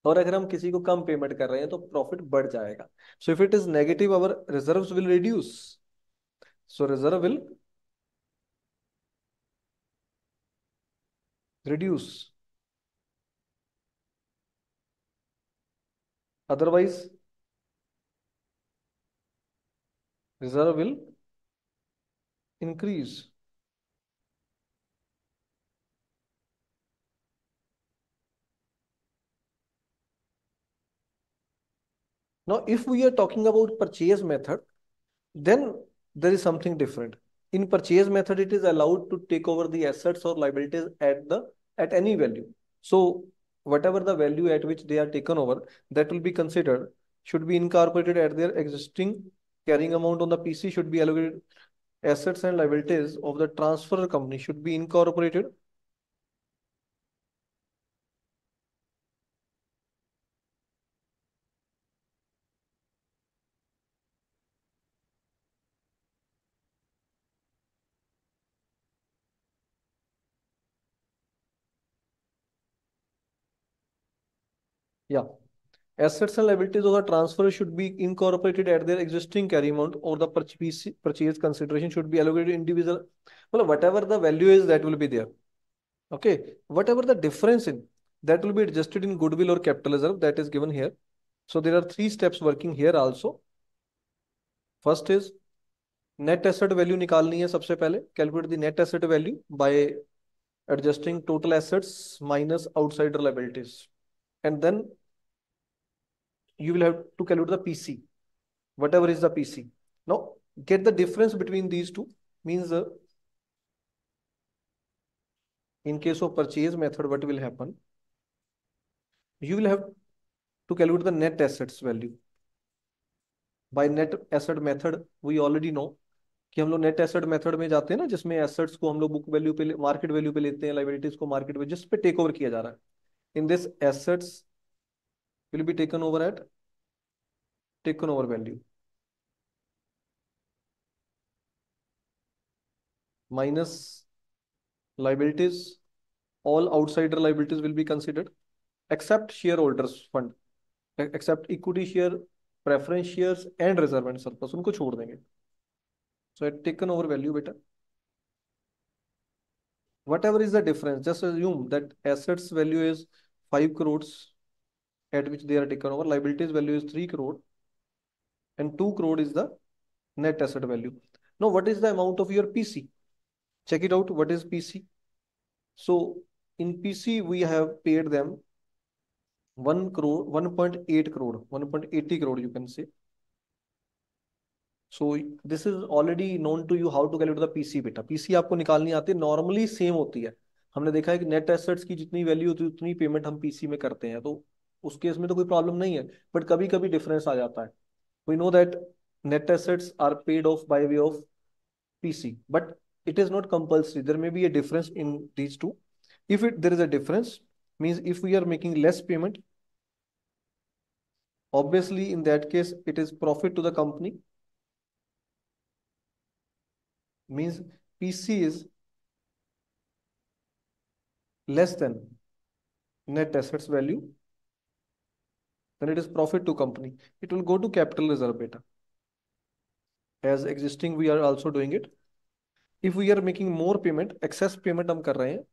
और अगर हम किसी को कम पेमेंट कर रहे हैं तो प्रॉफिट बढ़ जाएगा। So if it is negative our reserve will reduce so reserve will reduce otherwise reserve will increase. Now if we are talking about purchase method then there is something different. In purchase method it is allowed to take over the assets or liabilities at the at any value. So whatever the value at which they are taken over, that will be considered, should be incorporated at their existing carrying amount on the PC should be allocated. Assets and liabilities of the transfer company should be incorporated. Yeah. Assets and liabilities of the transfer should be incorporated at their existing carry amount or the purchase, purchase consideration should be allocated individual. Well, whatever the value is, that will be there. Okay. Whatever the difference in, that will be adjusted in goodwill or capital reserve that is given here. So there are three steps working here also. First is net asset value निकालनी है सबसे पहले. Calculate the net asset value by adjusting total assets minus outsider liabilities. And then you will have to calculate the PC, whatever is the PC. Now, get the difference between these two means uh, in case of purchase method, what will happen? You will have to calculate the net assets value. By net asset method, we already know कि हम लोग net asset method में जाते हैं ना जिसमें assets को हम लोग बुक वैल्यू पे मार्केट वैल्यू पे लेते हैं लाइबिलिटीज को मार्केट वैल्यू जिस पे टेक ओवर किया जा रहा है in this assets will be taken over eight taken over value minus liabilities all outsider liabilities will be considered except shareholders fund except equity share preference shares and reserve and surplus उनको छोड़ देंगे so it taken over value beta whatever is the difference just assume that assets value is 5 crores at which they are taken over liabilities value is 3 crore and 2 crore is the net asset value. Now, what is the amount of your PC? Check it out. What is PC? So in PC, we have paid them 1 crore, 1.8 crore, 1.80 crore, you can say. So this is already known to you how to calculate the PC beta. PC आपको निकालनी आती है normally same होती है हमने देखा है कि नेट एसेट्स की जितनी वैल्यू होती है उतनी पेमेंट हम पीसी में करते हैं तो उस केस में तो कोई प्रॉब्लम नहीं है बट कभी कभी डिफरेंस आ जाता है। We know that net assets are paid off by way of PC but it is not compulsory there may be a difference in these two if it there is a difference means if we are making less payment obviously in that case, it is profit to the company. Means pc is less than net assets value. then it is profit to company. It will go to capital reserve beta. As existing, we are also doing it. If we are making more payment, excess payment हम कर रहे हैं,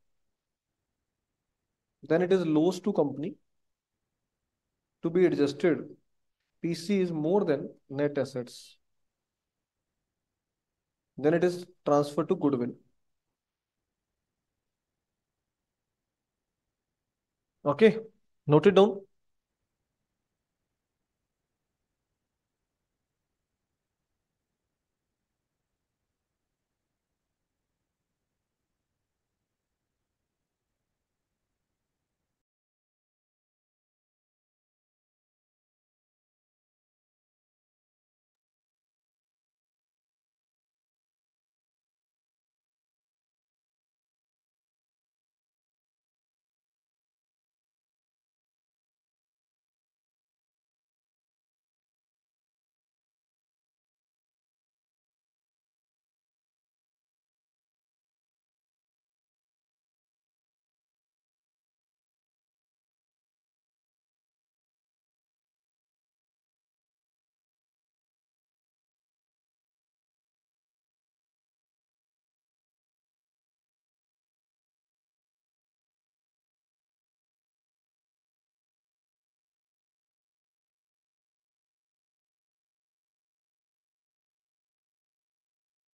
then it is loss to company to be adjusted. PC is more than net assets. Then it is transferred to goodwill. Okay, note it down.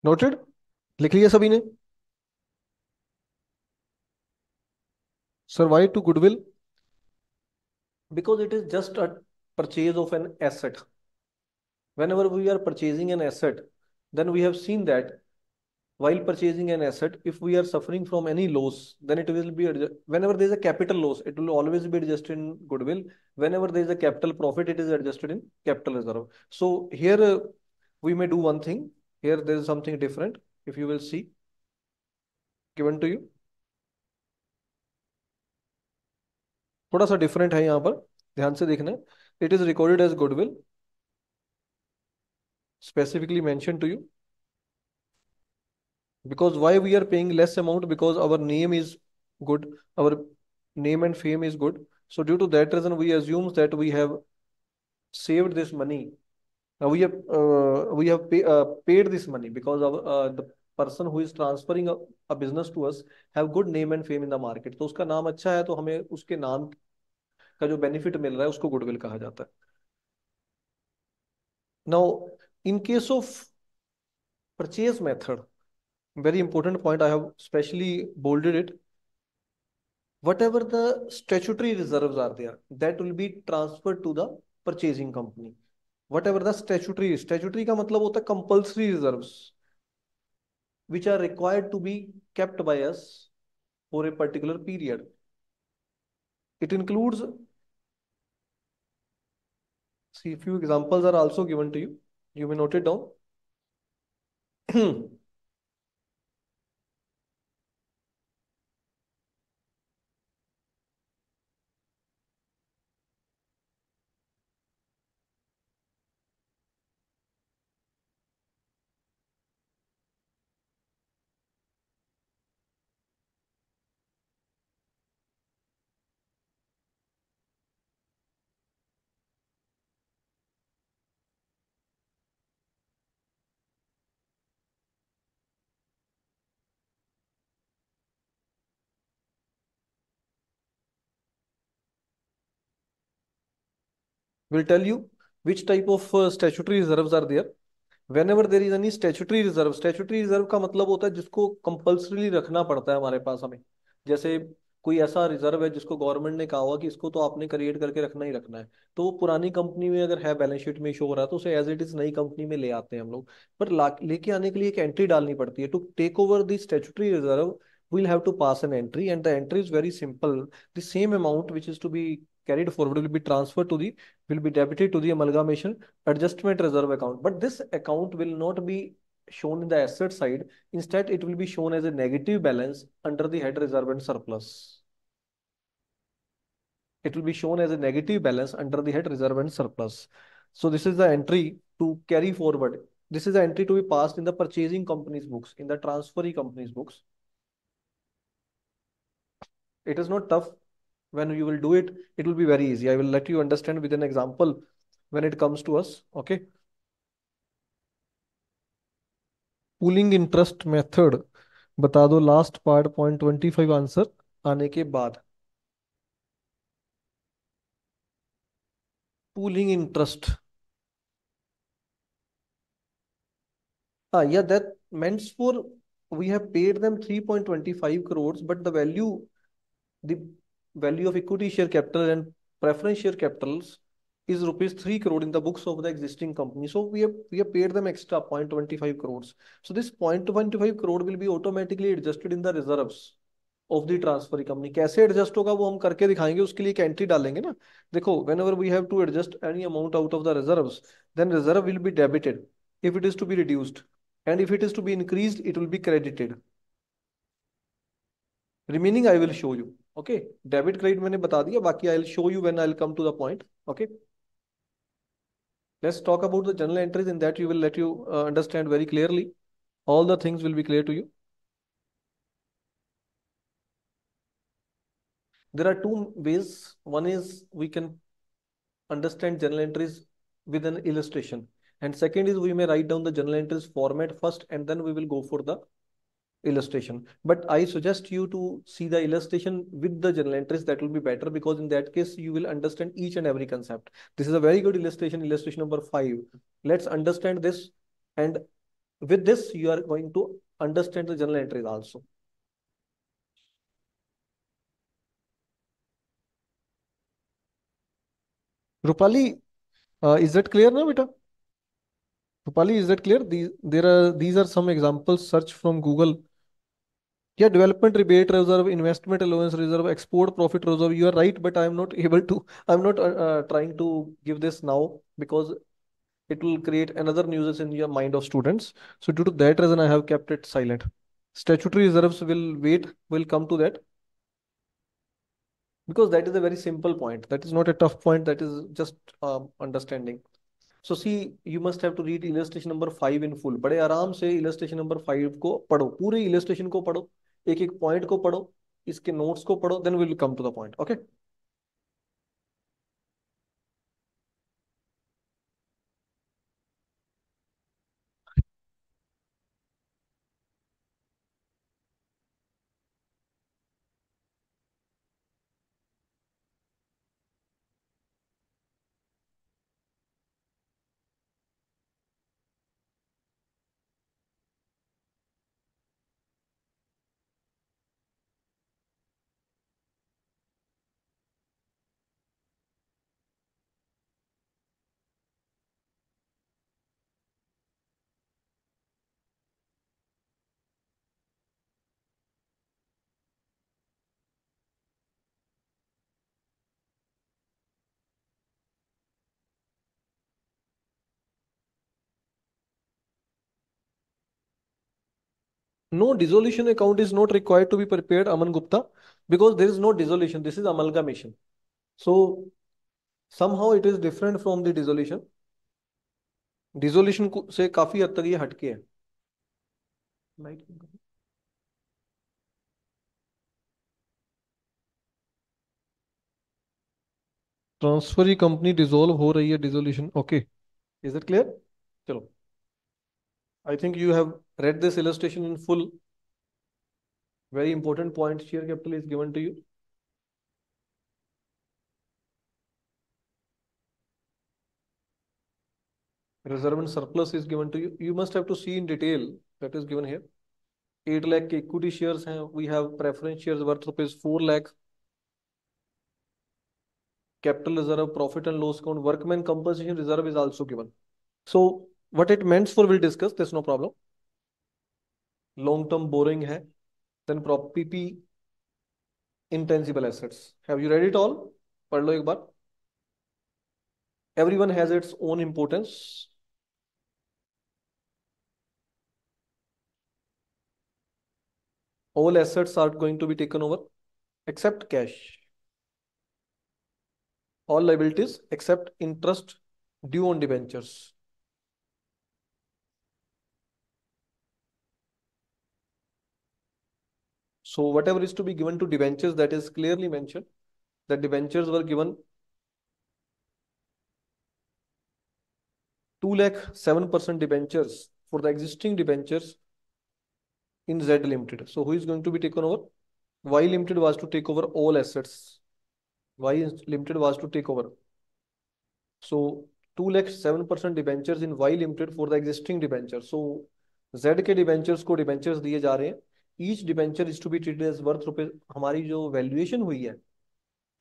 Noted लिख लिया सभी ने why to goodwill because it is just a purchase of an asset whenever we are purchasing an asset then we have seen that while purchasing an asset if we are suffering from any loss then it will be whenever there is a capital loss it will always be adjusted in goodwill whenever there is a capital profit it is adjusted in capital reserve so here uh, we may do one thing here there is something different if you will see given to you थोड़ा सा different है यहाँ पर ध्यान से देखना it is recorded as goodwill specifically mentioned to you because why we are paying less amount because our name is good our name and fame is good so due to that reason we assume that we have saved this money now we have uh, we have pay, uh, paid this money because of uh, the person who is transferring a, a business to us have good name and fame in the market तो उसका नाम अच्छा है तो हमें उसके नाम का जो बेनिफिट मिल रहा है उसको गुडविल कहा जाता है now in case of purchase method very important point i have specially bolded it whatever the statutory reserves are there that will be transferred to the purchasing company whatever the statutory statutory का मतलब होता है compulsory reserve which are required to be kept by us for a particular period it includes see few examples are also given to you you may note it down will tell you which type of uh, statutory reserves are there. Whenever there is any statutory reserve statutory reserve ka matlab hota hai jisko compulsorily rakhna padta hai hamare paas hame jaise कोई ऐसा reserve है जिसको government ने कहा हुआ कि इसको तो आपने क्रिएट करके रखना ही रखना है। तो वो पुरानी कंपनी में अगर है बैलेंस शीट में शो हो रहा है तो उसे एज इट इज़ नई कंपनी में ले आते हैं हम लोग। पर लेके आने के लिए एक एंट्री डालनी पड़ती है। To take over the statutory reserve will have to pass an entry and the entry is very simple the same amount which is to be carried forward will be transferred to the will be debited to the amalgamation adjustment reserve account. But this account will not be shown in the asset side. Instead it will be shown as a negative balance under the head reserve and surplus. It will be shown as a negative balance under the head reserve and surplus. So this is the entry to carry forward. This is the entry to be passed in the purchasing company's books in the transferee company's books. It is not tough when you will do it it will be very easy i will let you understand with an example when it comes to us okay pooling interest method बता दो last part point twenty five answer आने के बाद pooling interest ah yeah that meant for we have paid them 3.25 crores but the value the value of equity share capital and preference share capitals is rupees 3 crore in the books of the existing company. So we have we have paid them extra 0.25 crores. So this 0.25 crore will be automatically adjusted in the reserves of the transfer company. कैसे adjust होगा वो हम करके दिखाएंगे उसके लिए एक entry डालेंगे ना देखो whenever we have to adjust any amount out of the reserves then reserve will be debited if it is to be reduced and if it is to be increased it will be credited remaining I will show you okay debit credit मैंने बता दिया, बाकी I show you when I come to the okay let's talk about the general entries in that you will let you understand very clearly all the things will be clear to you there are two ways one is we can understand general entries with an illustration and second is we may write down the general entries format first and then we will go for the illustration. But I suggest you to see the illustration with the general entries. That will be better because in that case, you will understand each and every concept. This is a very good illustration, illustration number five. Let's understand this and with this, you are going to understand the general entries also. Rupali, uh, is that clear now, beta? Rupali, is that clear? These there are these are some examples. Search from Google Yeah, development rebate reserve, investment allowance reserve, export profit reserve. You are right, but I am not able [laughs] to. I'm not uh, uh, trying to give this now because it will create another nuisance in your mind of students. So due to that reason, I have kept it silent. Statutory reserves will wait. Will come to that because that is a very simple point. That is not a tough point. That is just um, understanding. So C you must have to read illustration number five in full बड़े आराम से illustration number five को पढ़ो पूरे illustration को पढ़ो एक एक पॉइंट को पढ़ो, इसके नोट्स को पढ़ो then will come to the point okay no dissolution account is not required to be prepared, Aman Gupta, because there is no dissolution. This is amalgamation. So somehow it is different from the dissolution. Dissolution से काफ़ी हद तक ये हटके है transfer company dissolve हो रही है dissolution okay is it clear चलो I think you have read this illustration in full. Very important point share capital is given to you. Reserve and surplus is given to you. You must have to see in detail that is given here. 8 lakh equity shares we have preference shares worth rupees 4 lakh. Capital reserve, profit and loss count, workman compensation reserve is also given. So what it meant for we'll discuss there's no problem long term borrowing hai then prop pp intangible assets have you read it all पढ़ लो एक बार everyone has its own importance all assets are going to be taken over except cash all liabilities except interest due on debentures So whatever is to be given to debentures, that is clearly mentioned that debentures were given 2 lakh 7% debentures for the existing debentures in Z Limited. So who is going to be taken over? Y Limited was to take over all assets. Y Limited was to take over. So 2 lakh 7% debentures in Y Limited for the existing debentures. So Z के debentures को debentures दिए जा रहे हैं each debenture is to be treated as worth rupees हमारी जो valuation हुई है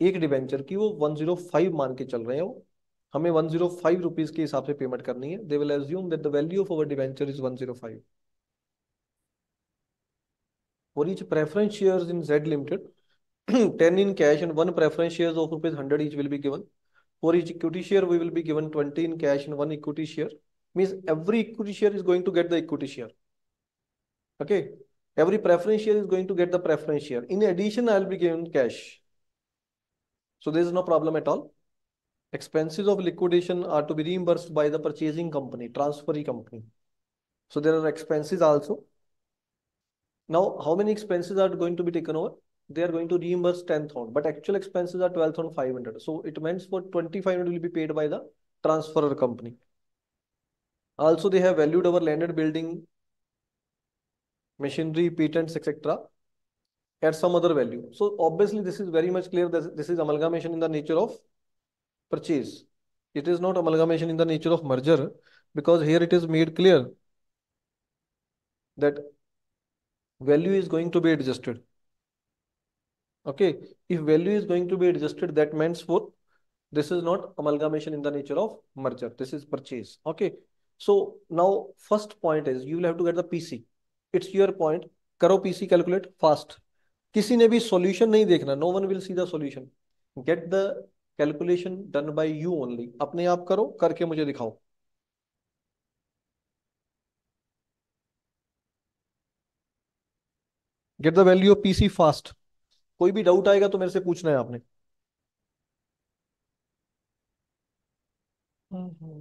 एक डिबेंचर की वो 105 मान के चल रहे हैं वो हमें 105 रुपीस के हिसाब से पेमेंट करनी है they will assume that the value of our debenture is 105 for each preference shares in Z Limited, 10 in cash and one preference shares of rupees 100 each will be given. For each equity share, we will be given 20 in cash and one equity share. Means every equity share is going to get the equity share. Okay. Every preference share is going to get the preference share. In addition, I'll be given cash. So there is no problem at all. Expenses of liquidation are to be reimbursed by the purchasing company, transferee company. So there are expenses also. Now, how many expenses are going to be taken over? They are going to reimburse 10,000, but actual expenses are 12,500. So it means for 2,500 will be paid by the transferor company. Also, they have valued our landed building machinery, patents, etc. at some other value. So obviously this is very much clear that this is amalgamation in the nature of purchase. It is not amalgamation in the nature of merger because here it is made clear that value is going to be adjusted. Okay, if value is going to be adjusted, that means for this is not amalgamation in the nature of merger. This is purchase. Okay, so now first point is you will have to get the PC. It's your point करो PC calculate fast किसी ने भी solution नहीं देखना. No one will see the solution get the calculation done by you only अपने आप करो, करके मुझे दिखाओ. Get the value of PC fast कोई भी डाउट आएगा तो मेरे से पूछना है आपने. हम्म।, हम्म।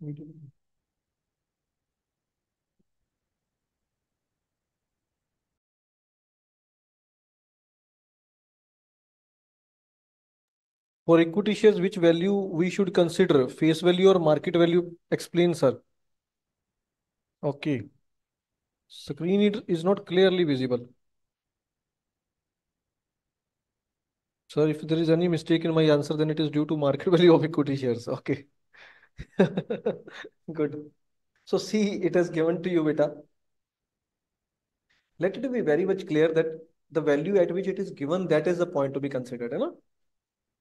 For equity shares, which value we should consider? Face value or market value? Explain, sir. Okay. Screen is not clearly visible. Sir, if there is any mistake in my answer, then it is due to market [laughs] value of equity shares. Okay. [laughs] Good. So see, it is given to you, beta. Let it be very much clear that the value at which it is given, that is the point to be considered. You know?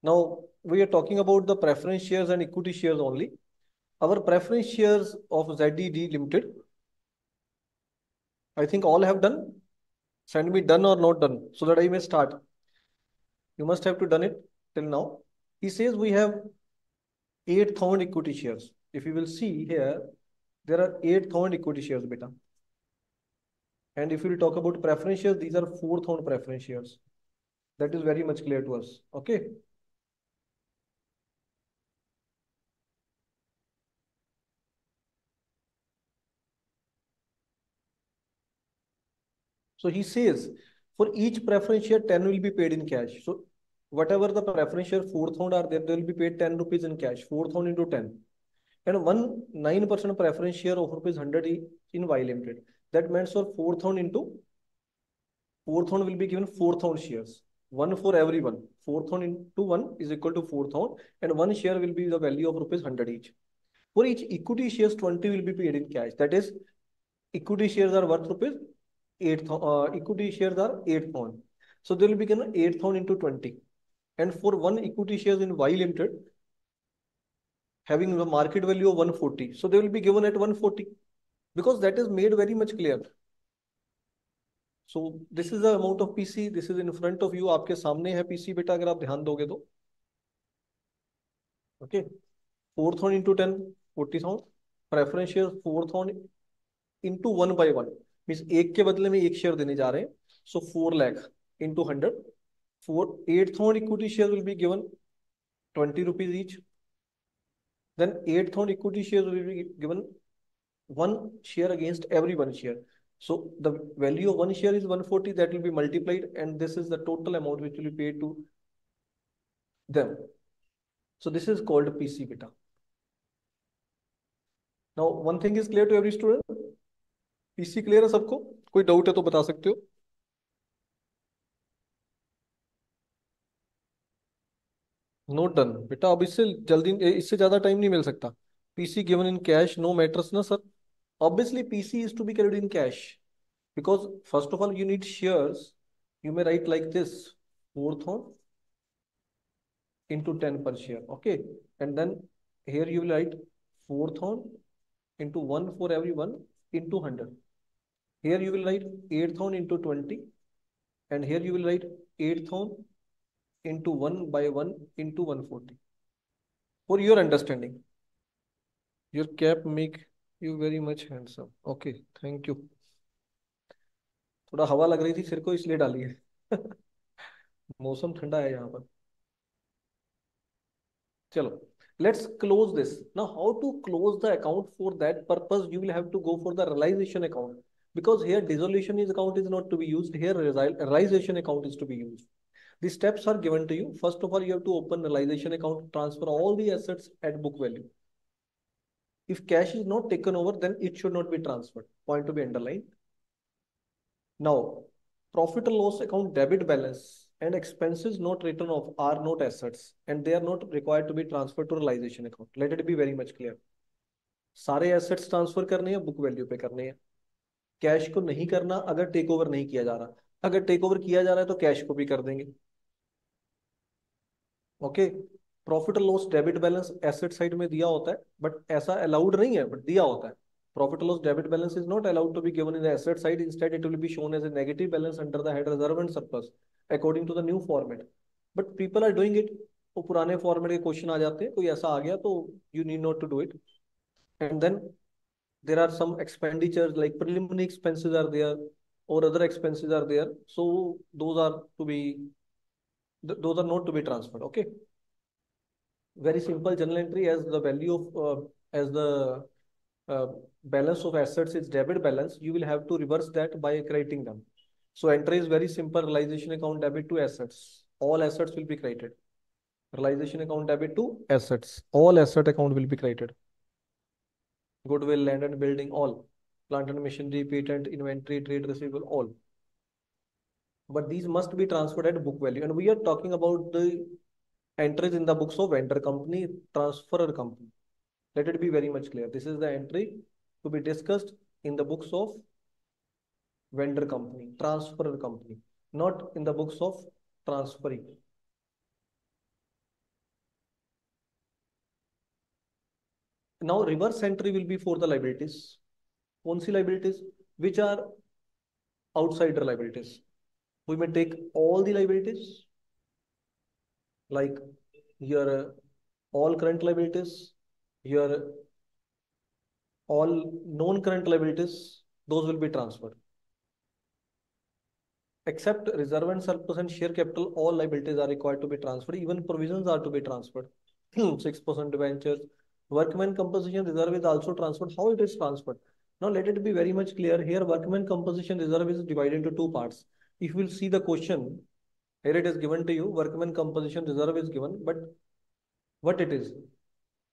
Now, we are talking about the preference shares and equity shares only. Our preference shares of ZDD Limited, I think all have done. Send me done or not done so that I may start. You must have to done it till now. He says we have 8,000 equity shares. If you will see here, there are 8,000 equity shares, beta. And if will talk about preference shares, these are 4,000 preference shares. That is very much clear to us. Okay. So he says for each preference share, 10 will be paid in cash. So whatever the preference share 4,000 are there, they will be paid 10 rupees in cash, 4,000 into 10. And one 9% preference share of rupees 100 in Y Limited. That means for 4,000 into 4,000 will be given 4,000 shares. One for everyone. 4,000 into 1 is equal to 4,000 and one share will be the value of rupees 100 each. For each equity shares, 20 will be paid in cash. That is, equity shares are worth rupees 8 uh, equity shares are 8,000. So they will be given 8,000 into 20. And for one equity shares in Y Limited, having the market value of 140. So they will be given at 140 because that is made very much clear. So this is the amount of PC. This is in front of you. आपके सामने है PC बेटा अगर आप ध्यान दोगे तो. Okay. 4,000 into 10, 40,000. Preference shares 4,000 into 1 by 1. Mean एक के बदले में एक शेयर देने जा रहे हैं so four lakh into hundred four eight thousand equity share will be given twenty rupees each then 8,000 equity shares will be given one share against every one share. So the value of one share is 140 that will be multiplied and this is the total amount which will be paid to them. So this is called PC beta. Now one thing is clear to every student. PC clear है सबको कोई doubt है तो बता सकते हो note done बेटा, अब इससे जल्दी इससे ज़्यादा टाइम नहीं मिल सकता। PC given in cash no matters ना sir obviously PC is to be carried in cash because first of all you need share you may write like this fourth on into ten per share okay and then here you will write fourth on into one for every one in two hundred here you will write eight thousand into twenty and here you will write eight thousand into 1 by 1 into 140. For your understanding, your cap make you very much handsome. Okay, thank you. थोड़ा हवा लग रही थी सिर को इसलिए डाली है [laughs] मौसम ठंडा है यहाँ पर चलो let's close this now how to close the account for that purpose you will have to go for the realization account because here dissolution is account is not to be used here realization account is to be used the steps are given to you first of all you have to open realization account transfer all the assets at book value if cash is not taken over then it should not be transferred point to be underlined now profit and loss account debit balance and expenses not written off are not assets and they are not required to be transferred to realization account let it be very much clear सारे assets transfer करने हैं book value पे करने हैं cash को नहीं करना अगर टेक ओवर नहीं किया जा रहा अगर टेक ओवर किया जा रहा है तो कैश को भी कर देंगे okay profit loss debit balance asset side में दिया होता है बट ऐसा अलाउड नहीं है बट दिया होता है profit loss debit balance is not allowed to be given in the asset side instead it will be shown as a negative balance under the head reserve and surplus according to the new format but people are doing it वो पुराने format के question आ जाते हैं कोई ऐसा आ गया तो you need not to do it and then there are some expenditure like preliminary expenses are there और other expenses are there so those are to be th those are not to be transferred. Okay. Very simple journal entry as the value of uh, as the uh, balance of assets is debit balance, you will have to reverse that by crediting them. So entry is very simple, realization account debit to assets. All assets will be created Realization account debit to assets. All asset account will be created Goodwill, land and building, all. Plant and machinery, patent, inventory, trade receivable, all. But these must be transferred at book value. And we are talking about the entries in the books of vendor company, transferor company. Let it be very much clear. This is the entry to be discussed in the books of vendor company, transferor company, not in the books of transferee. Now reverse entry will be for the liabilities. Only liabilities which are outsider liabilities. We may take all the liabilities like your uh, all current liabilities, your all non-current liabilities, those will be transferred. Except reserve and surplus and share capital, all liabilities are required to be transferred. Even provisions are to be transferred. [clears throat] 6% debentures. Workman compensation reserve is also transferred. How it is transferred? Now let it be very much clear here. Workman compensation reserve is divided into two parts. If will see the question, here it is given to you. Workman compensation reserve is given, but what it is?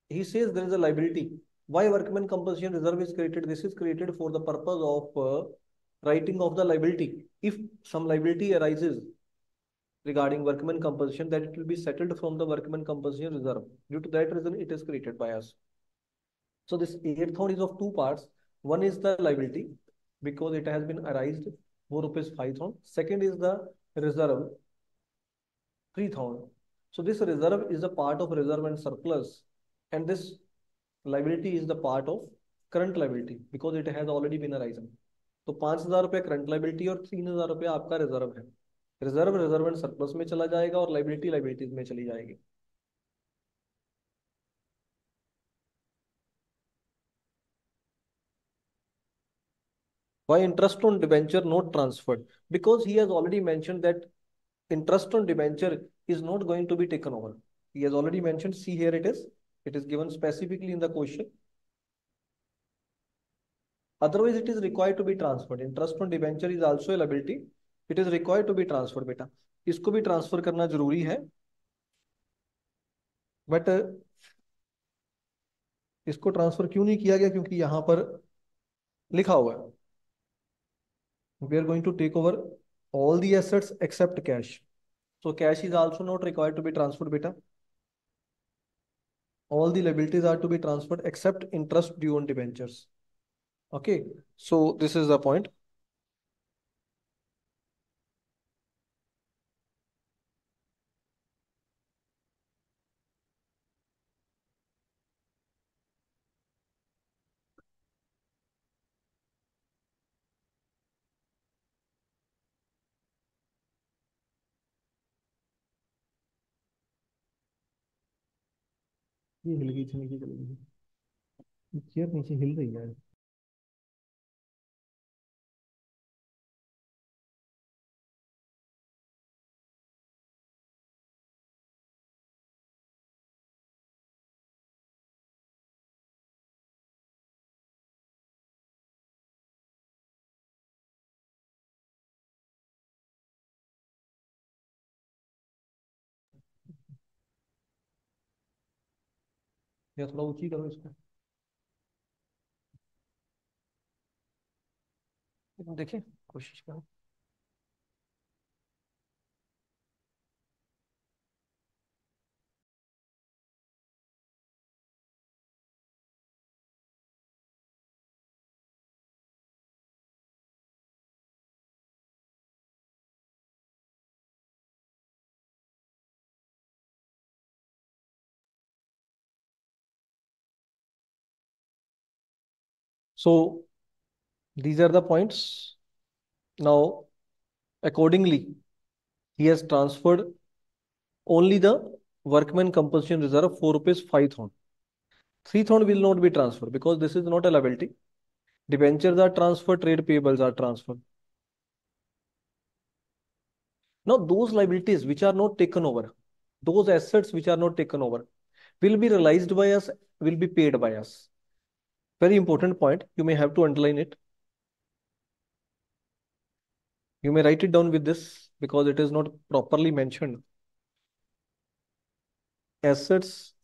He says there is a liability. Why workman compensation reserve is created? This is created for the purpose of uh, writing of the liability. If some liability arises regarding workman compensation, that it will be settled from the workman compensation reserve. Due to that reason, it is created by us. So this eighth one is of two parts. One is the liability because it has been arised वो rupees five thousand second is the reserve three thousand so this reserve is the part of reserve and surplus and this liability is the part of current liability because it has already been arisen तो पाँच हज़ार रुपये current liability और तीन हज़ार रुपये आपका reserve है। रिज़र्व रिज़र्व एंड सरप्लस में चला जाएगा और लाइबिलिटी लाइबिलिटीज में चली जाएगी। Why interest on debenture not transferred? Because he has already mentioned that interest on debenture is not going to be taken over. He has already mentioned, see here it is. It is given specifically in the question. Otherwise, it is required to be transferred. Interest on debenture is also a liability. It is required to be transferred, बेटा. इसको भी transfer करना ज़रूरी है. But इसको transfer क्यों नहीं किया गया? क्योंकि यहाँ पर लिखा हुआ है. We are going to take over all the assets except cash. So cash is also not required to be transferred, beta. All the liabilities are to be transferred except interest due on debentures. Okay, so this is the point. ये हिल गई नीचे चली गई। Chair नीचे हिल रही है। या थोड़ा ऊँची करो इसको। देखिए कोशिश करो। So these are the points. Now, accordingly, he has transferred only the workman compensation reserve 4 rupees 5,000. 3,000 will not be transferred because this is not a liability. Debentures are transferred, trade payables are transferred. Now, those liabilities which are not taken over, those assets which are not taken over, will be realized by us, will be paid by us. Very important point. You may have to underline it. You may write it down with this because it is not properly mentioned. Assets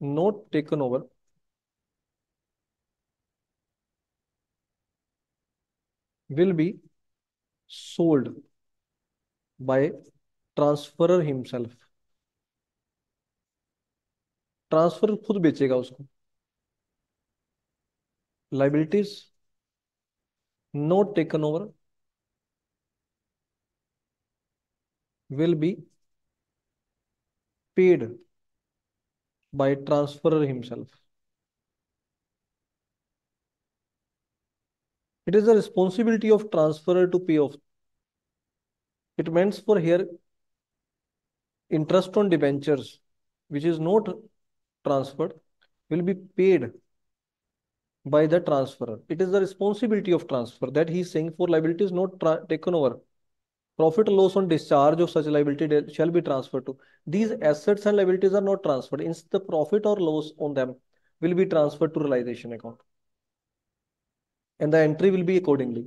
not taken over will be sold by transferor himself. Transfer खुद बेचेगा उसको liabilities not taken over will be paid by transferor himself. It is the responsibility of transferor to pay off. It means for here interest on debentures, which is not transferred, will be paid by the transferor. It is the responsibility of transfer that he is saying for liabilities not taken over. Profit or loss on discharge of such liability shall be transferred to. These assets and liabilities are not transferred. Instead, the profit or loss on them will be transferred to realization account. And the entry will be accordingly.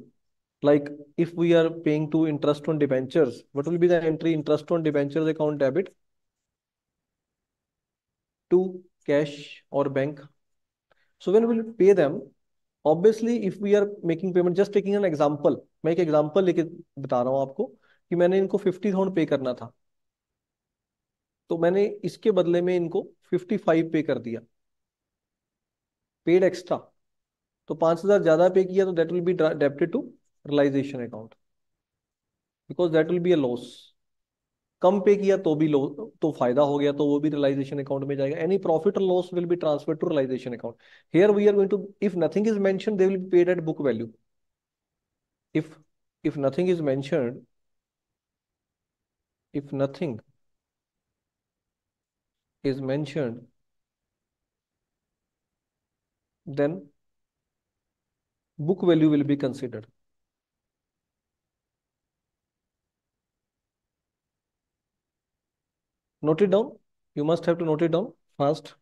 Like if we are paying to interest on debentures, what will be the entry interest on debentures account debit to cash or bank so when we pay them, obviously if we are making payment, just taking an example, मैं एक example लेके बता रहा हूँ आपको कि मैंने इनको फिफ्टी थाउज़ेंड पे करना था। तो मैंने इसके बदले में इनको फिफ्टी फाइव पे कर दिया। पेड एक्स्ट्रा तो पाँच हज़ार ज़्यादा पे किया तो that will be debited to realisation account because that will be a loss come pay किया तो भी लो तो फ़ायदा हो गया तो वो भी रियलाइजेशन अकाउंट में जाएगा। एनी प्रॉफिट और loss will be transfer to realisation account here we are going to if nothing is mention they will be paid at book value if if nothing is mentioned, if nothing is mentioned, then book value will be considered. Note it down. You must have to note it down fast.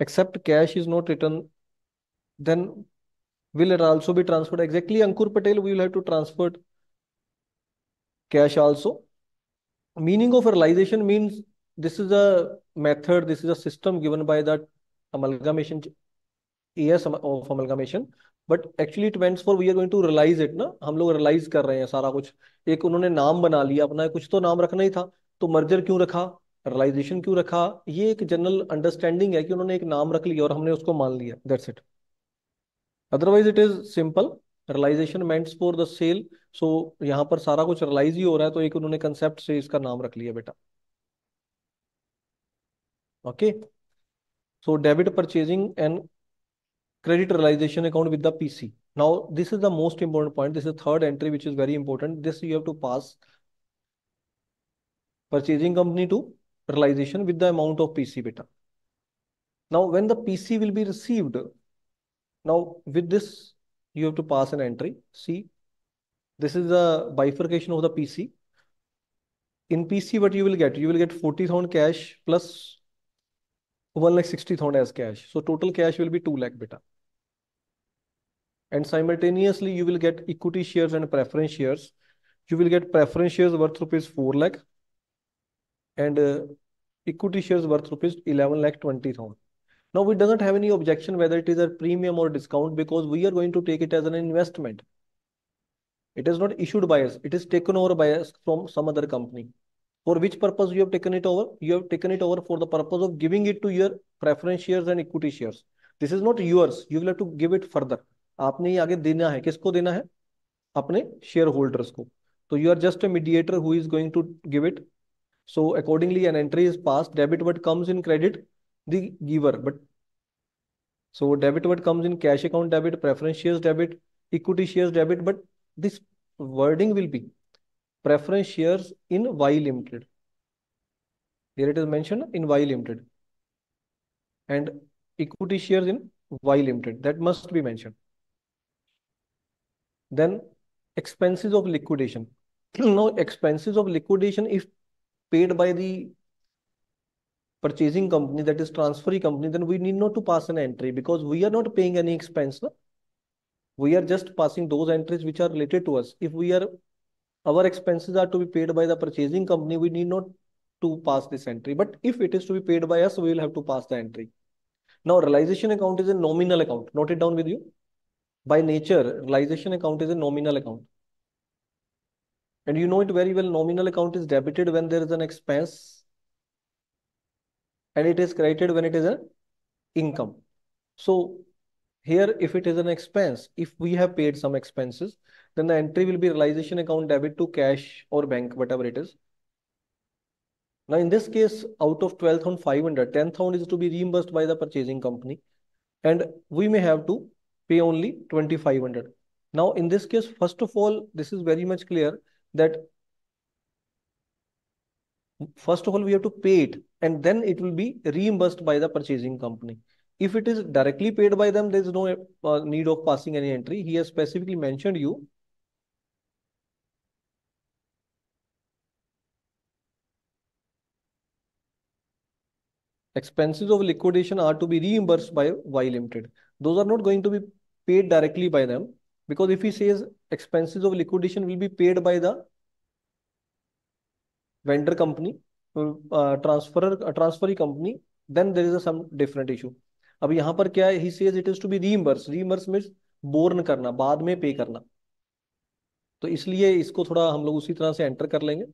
Except cash is not written, then will it also be transferred? Exactly, Ankur Patel, we will have to transfer cash also. Meaning of realization means this is a method, this is a system given by that amalgamation, AS of amalgamation. But actually it wants for we are going to realise it ना हम लोग realise कर रहे हैं सारा कुछ एक उन्होंने नाम बना लिया अपना कुछ तो नाम रखना ही था तो मर्जर क्यों रखा? रियलाइजेशन क्यों रखा? ये एक जनरल अंडरस्टैंडिंग है कि उन्होंने एक नाम रख लिया और हमने उसको मान लिया। That's it otherwise it is simple realisation means for the sale so यहाँ पर सारा कुछ रियलाइज़ ही हो रहा है तो एक उन्होंने कंसेप्ट से इसका नाम रख लिया बेटा। Okay so debit purchasing and credit realization account with the PC. Now, this is the most important point. This is third entry, which is very important. This you have to pass purchasing company to realization with the amount of PC beta. Now, when the PC will be received, now with this, you have to pass an entry. See, this is the bifurcation of the PC. In PC, what you will get? You will get 40,000 cash plus 1 lakh 60,000 as cash. So total cash will be 2 lakh beta. And simultaneously, you will get equity shares and preference shares. You will get preference shares worth rupees 4 lakh and uh, equity shares worth rupees 11 lakh 20,000. Now we doesn't have any objection whether it is a premium or discount because we are going to take it as an investment. It is not issued by us. It is taken over by us from some other company. For which purpose you have taken it over? You have taken it over for the purpose of giving it to your preference shares and equity shares. This is not yours. You will have to give it further. आपने ये आगे देना है किसको देना है अपने share holders को तो you are just a mediator who is going to give it so accordingly, an entry is passed. Debit what comes in credit, the giver. But so debit what comes in cash account debit, preference shares debit, equity shares debit. But this wording will be preference shares in Y limited. Here it is mentioned in Y limited. And equity shares in Y limited. That must be mentioned. Then expenses of liquidation. [clears throat] now expenses of liquidation if paid by the purchasing company, that is transferee company, then we need not to pass an entry because we are not paying any expense. No? We are just passing those entries which are related to us. If we are, our expenses are to be paid by the purchasing company, we need not to pass this entry. But if it is to be paid by us, we will have to pass the entry. Now, realization account is a nominal account. Note it down with you. By nature, realization account is a nominal account. And you know it very well, nominal account is debited when there is an expense and it is credited when it is an income. So here, if it is an expense, if we have paid some expenses, then the entry will be realization account debit to cash or bank, whatever it is. Now, in this case, out of 12,500, 10,000 is to be reimbursed by the purchasing company. And we may have to pay only 2,500. Now, in this case, first of all, this is very much clear that first of all, we have to pay it and then it will be reimbursed by the purchasing company. If it is directly paid by them, there is no uh, need of passing any entry. He has specifically mentioned you expenses of liquidation are to be reimbursed by Y Limited. Those are not going to be paid directly by them because if he says expenses of liquidation will be paid by the vendor company, uh, transferer, uh, transferee company, then there is a some different issue. अब यहाँ पर क्या है he says it is to be reimbursed. Reimburse means borne करना, बाद में पे करना. तो इसलिए इसको थोड़ा हम लोग उसी तरह से एंटर कर लेंगे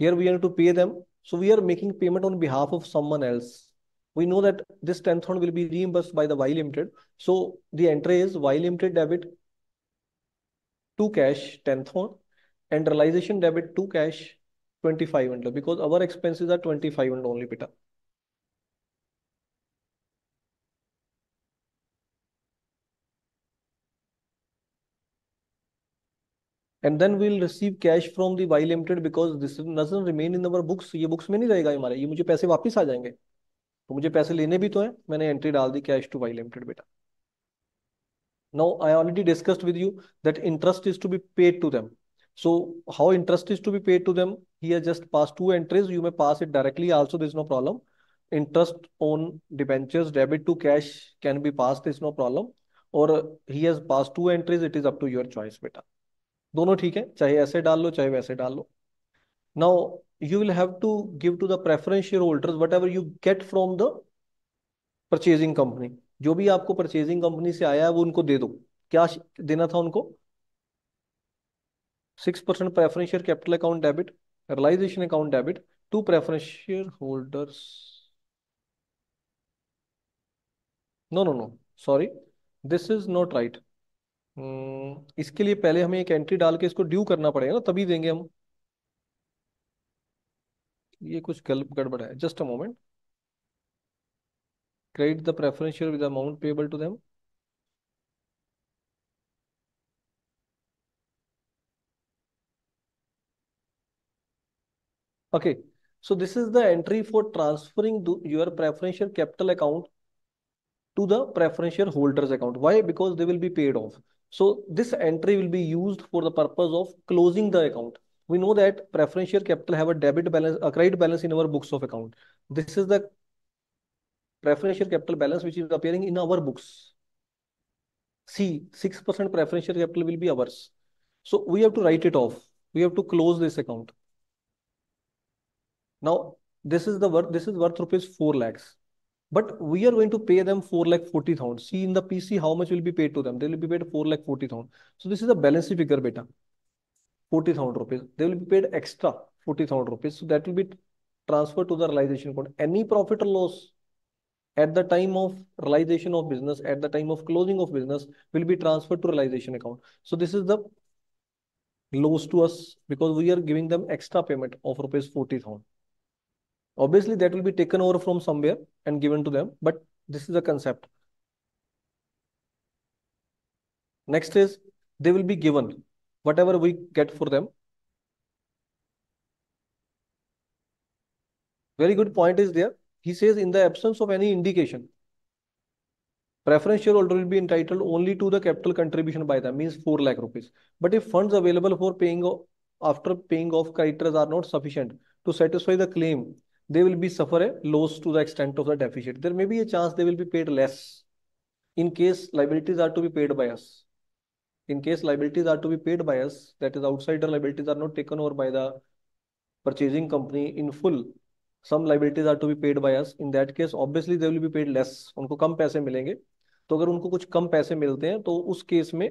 Here we are to pay them. So we are making payment on behalf of someone else. We know that this 10th will be reimbursed by the Y Limited. So the entry is Y Limited debit to cash 10th and realization debit to cash 2500 because our expenses are 2500 only beta. and then we'll receive cash from the Y Limited because this doesn't remain in our books. ये books में नहीं रहेगा हमारे ये मुझे पैसे वापस आ जाएंगे तो मुझे पैसे लेने भी तो हैं। मैंने एंट्री डाल दी कैश टू वाई लिमिटेड बेटा। No I already discussed with you that interest is to be paid to them so how interest is to be paid to them he has just pass two entries you may pass it directly also this no problem interest on debentures debit to cash can be pass this no problem और he has pass two entries it is up to your choice बेटा। दोनों ठीक है, चाहे ऐसे डाल लो, चाहे वैसे डाल लो। Now have to give to the preference share holders whatever you get from the purchasing company जो भी आपको परचेजिंग कंपनी से आया है, वो उनको दे दो। क्या देना था उनको? Six percent preference share capital account debit realisation account debit to preference share holders no no no sorry this is not right इसके लिए पहले हमें एक एंट्री डाल के इसको ड्यू करना पड़ेगा ना, तभी देंगे हम। ये कुछ गल गड़बड़ है। Just a moment credit the preferential share with amount payable to them okay so this is the entry for transferring your preferential capital account to the preferential holders account why because they will be paid off so this entry will be use for the purpose of closing the account We know that preferential capital have a debit balance, a credit balance in our books of account. This is the preferential capital balance which is appearing in our books. See, 6% preferential capital will be ours. So we have to write it off. We have to close this account. Now, this is the worth, this is worth rupees 4 lakhs. But we are going to pay them 4 lakh 40,000. See in the PC how much will be paid to them. They will be paid 4 lakh 40,000. So this is a balance figure beta. 40,000 rupees. They will be paid extra 40,000 rupees. So that will be transferred to the realization account. Any profit or loss at the time of realization of business, at the time of closing of business will be transferred to realization account. So this is the loss to us because we are giving them extra payment of rupees 40,000. Obviously, that will be taken over from somewhere and given to them, but this is the concept. Next is they will be given whatever we get for them. Very good point is there. He says in the absence of any indication, preference shareholder will be entitled only to the capital contribution by them, means 4 lakh rupees. But if funds available for paying after paying off creditors are not sufficient to satisfy the claim, they will be suffer a loss to the extent of the deficit. There may be a chance they will be paid less in case liabilities are to be paid by us. In case liabilities are to be paid by us, that is outsider liabilities are not taken over by the purchasing company in full. Some liabilities are to be paid by us. In that case, obviously they will be paid less. उनको कम पैसे मिलेंगे. तो अगर उनको कुछ कम पैसे मिलते हैं तो उस केस में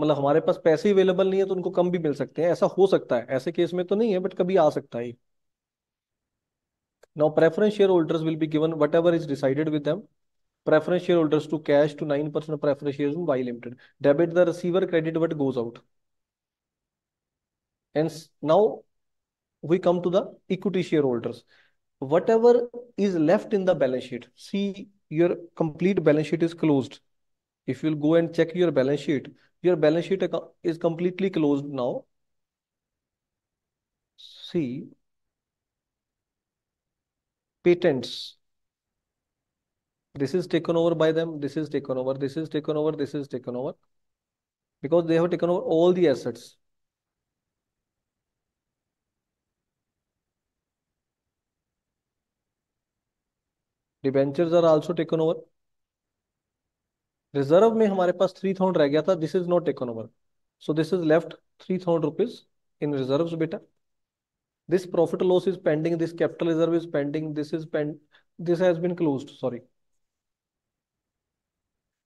मतलब हमारे पास पैसे अवेलेबल नहीं है तो उनको कम भी मिल सकते हैं ऐसा हो सकता है ऐसे केस में तो नहीं है बट कभी आ सकता है Now, preference shareholders will be given whatever is decided with them. Preference shareholders to cash to 9% of preference shares in Y Limited. Debit the receiver, credit what goes out. And now we come to the equity shareholders. Whatever is left in the balance sheet, see your complete balance sheet is closed. If you'll go and check your balance sheet, your balance sheet is completely closed now. See, patents. This is taken over by them. This is taken over. This is taken over. This is taken over. Because they have taken over all the assets. Debentures are also taken over reserve में हमारे पास three thousand रह गया था this is not taken over so this is left three thousand rupees in reserve बेटा this profit loss is pending this capital reserve is pending this is pen this has been closed sorry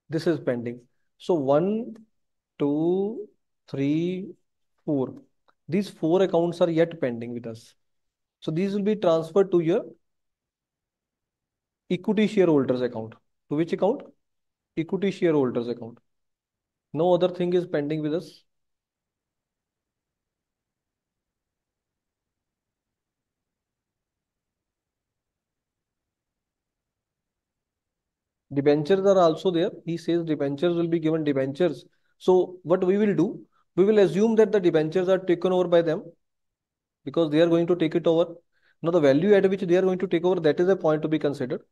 this is pending so one two three four these four accounts are yet pending with us so these will be transferred to your equity shareholders account. To which account? Equity shareholders account. No other thing is pending with us. Debentures are also there. He says debentures will be given debentures. So what we will do, we will assume that the debentures are taken over by them because they are going to take it over. Now the value at which they are going to take over, that is a point to be considered.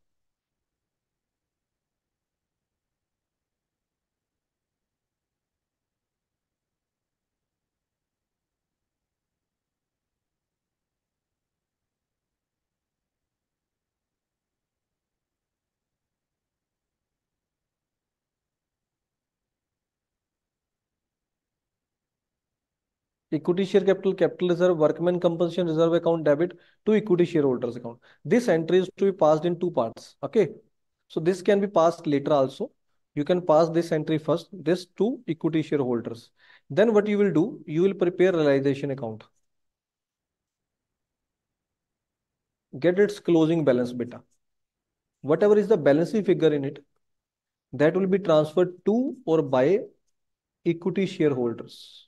Equity share capital, capital reserve, workman compensation reserve account debit to equity shareholders account. This entry is to be passed in two parts. Okay. So this can be passed later also. You can pass this entry first, this to equity shareholders. Then what you will do, you will prepare realization account. Get its closing balance beta. Whatever is the balancing figure in it, that will be transferred to or by equity shareholders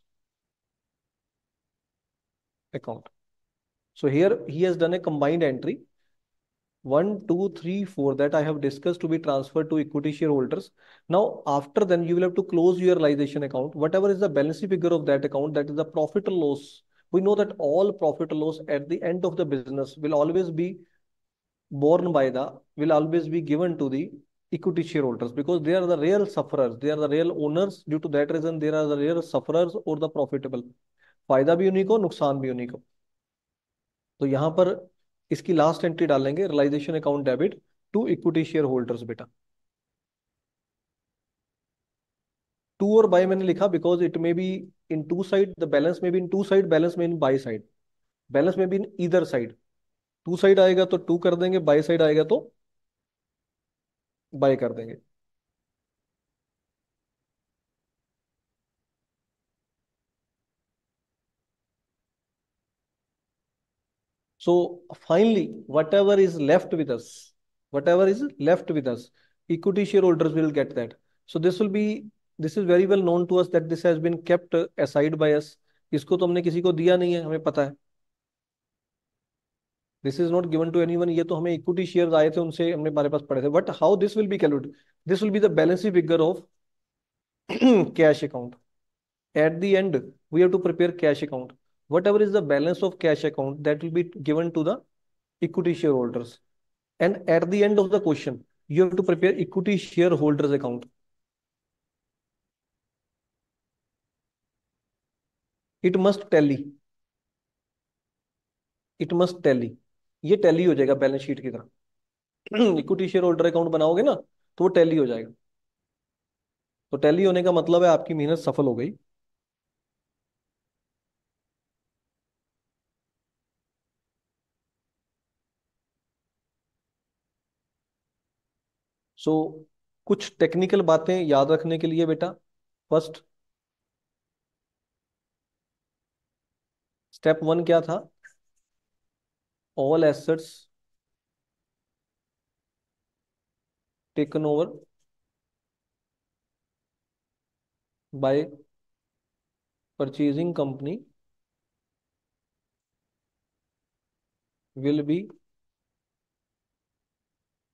account. So here he has done a combined entry. One, two, three, four that I have discussed to be transferred to equity shareholders. Now, after then you will have to close your realization account. Whatever is the balance figure of that account, that is the profit or loss. We know that all profit or loss at the end of the business will always be borne by the, will always be given to the equity shareholders because they are the real sufferers. They are the real owners. Due to that reason, they are the real sufferers or the profitable. फ़ायदा भी उन्हीं को, नुकसान भी उन्हीं को। तो यहाँ पर इसकी लास्ट एंट्री डालेंगे realisation account debit to equity share holders बेटा। टू और बाय मैंने लिखा because it may be in to side the balance में be in to side balance में इन बाय साइड बैलेंस में बी इन इधर side to side आएगा तो टू कर देंगे बाय साइड आएगा तो बाय कर देंगे। So finally, whatever is left with us, whatever is left with us, equity shareholders will get that. So this will be, this is very well known to us that this has been kept aside by us. इसको तो हमने किसी को दिया नहीं है हमें पता है this is not given to anyone ये तो हमें इक्विटी शेयर्स आए थे उनसे हमने हमारे पास पड़े थे but how this will be calculated this will be the balance figure of cash account at the end we have to prepare cash account whatever is the balance of cash account that will be given to the equity shareholders. And at the end of the question, you have to prepare equity shareholders account. It must tally. It must tally ये tally हो जाएगा balance sheet की तरह equity share holder account बनाओगे ना तो वो tally हो जाएगा तो टैली होने का मतलब है आपकी मेहनत सफल हो गई सो so, कुछ टेक्निकल बातें याद रखने के लिए बेटा फ़र्स्ट स्टेप वन क्या था? All assets taken over by purchasing company will be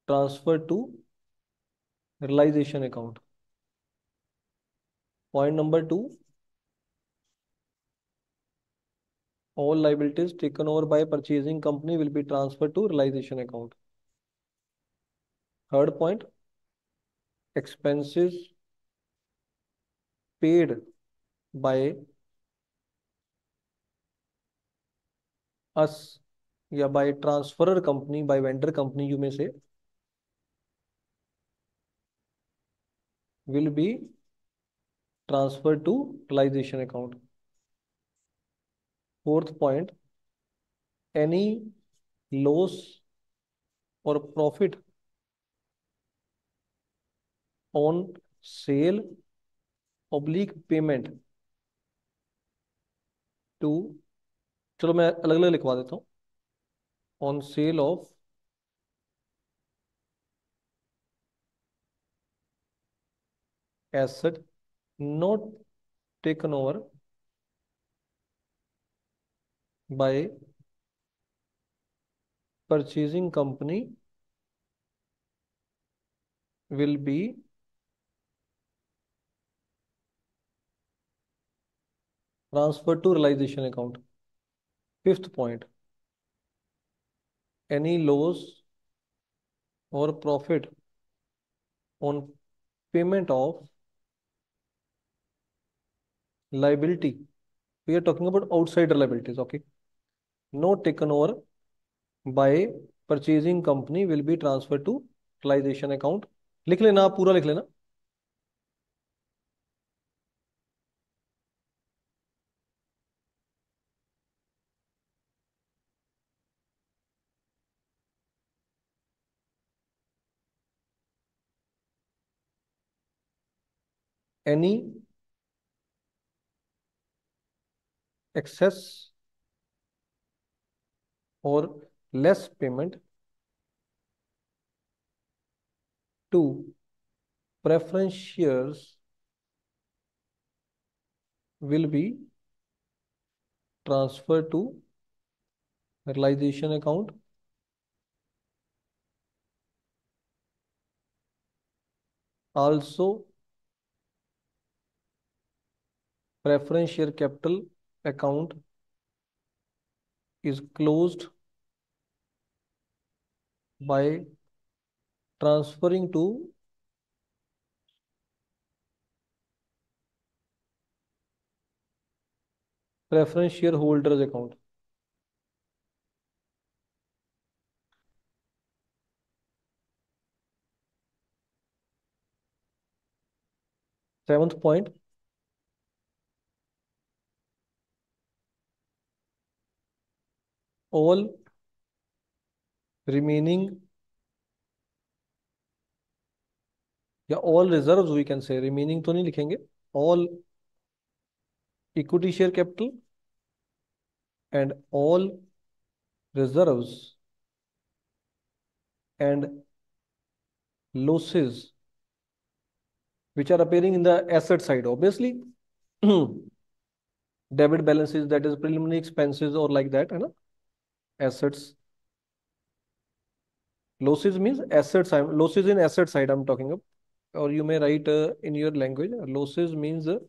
transferred to realisation account. Point number two all liabilities taken over by purchasing company will be transfer to realisation account third point expenses paid by us या by transferor company by vendor company you में से will be transferred to realization account. Fourth point, any loss or profit on sale oblique payment to चलो मैं अलग अलग लिखवा देता हूँ on sale asset not taken over by purchasing company will be transferred to realization account. Fifth point, any loss or profit on payment of liability. We are talking about outsider liabilities, okay? Not taken over by purchasing company will be transferred to realization account. लिख लेना आप पूरा लिख लेना any excess or less payment to preference shares will be transferred to realization account. Also preference share capital account is closed by transferring to preference shareholders account. Seventh point, all remaining या all reserves we can say remaining तो नहीं लिखेंगे all equity share capital and all reserves and losses which are appearing in the asset side obviously [clears throat] debit balances that is preliminary expenses or like that है ना assets. Losses means assets I'm losses in asset side i'm talking about or you may write uh, in your language losses means uh,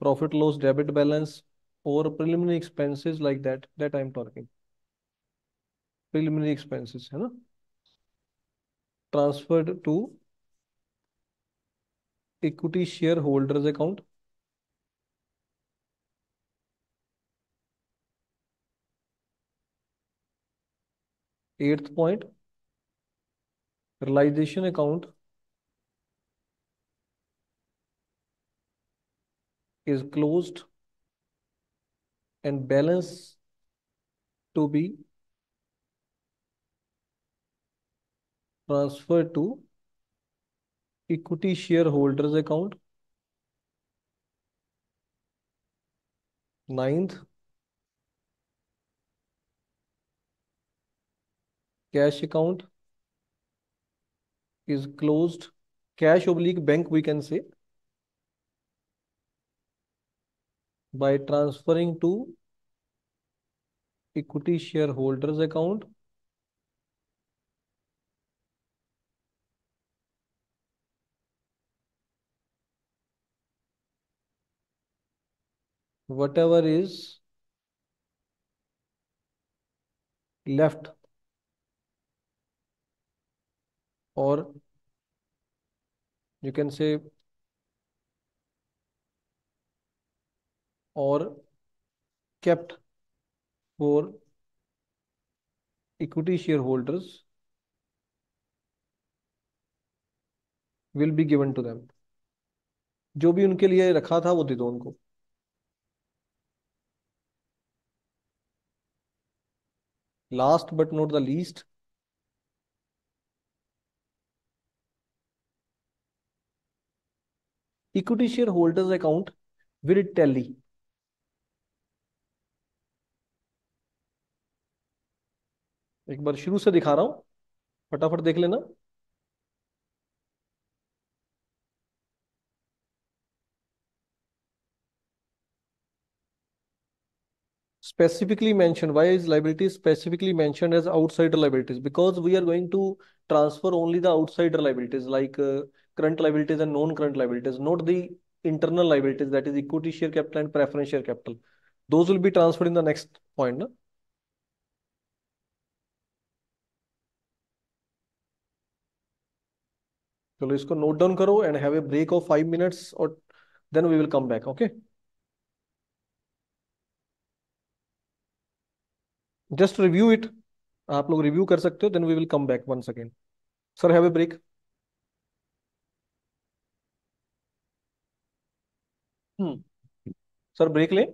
profit loss debit balance or preliminary expenses like that that i'm talking. Preliminary expenses है ना transferred to equity shareholders account Eighth point, realization account is closed and balance to be transferred to equity shareholders account. Ninth, cash account is close cash oblique bank we can say by transferring to equity share holders account whatever is left और you can say और kept for equity share holders will be given to them जो भी उनके लिए रखा था वो दे दो उनको। Last but not the least equity equity shareholders account will tally. एक बार शुरू से दिखा रहा हूँ। फटाफट देख लेना। Specifically mention why is liability specifically mention as outsider liabilities because we are going to transfer only the outsider liabilities like current liabilities and non-current liabilities not the internal liabilities that is equity share capital and preference share capital those will be transferred in the next point no? चलो इसको note down करो and have a break of five minutes और then we will come back okay just review it आप लोग review कर सकते हो then we will come back one second sir have a break hmm. Sir break लें।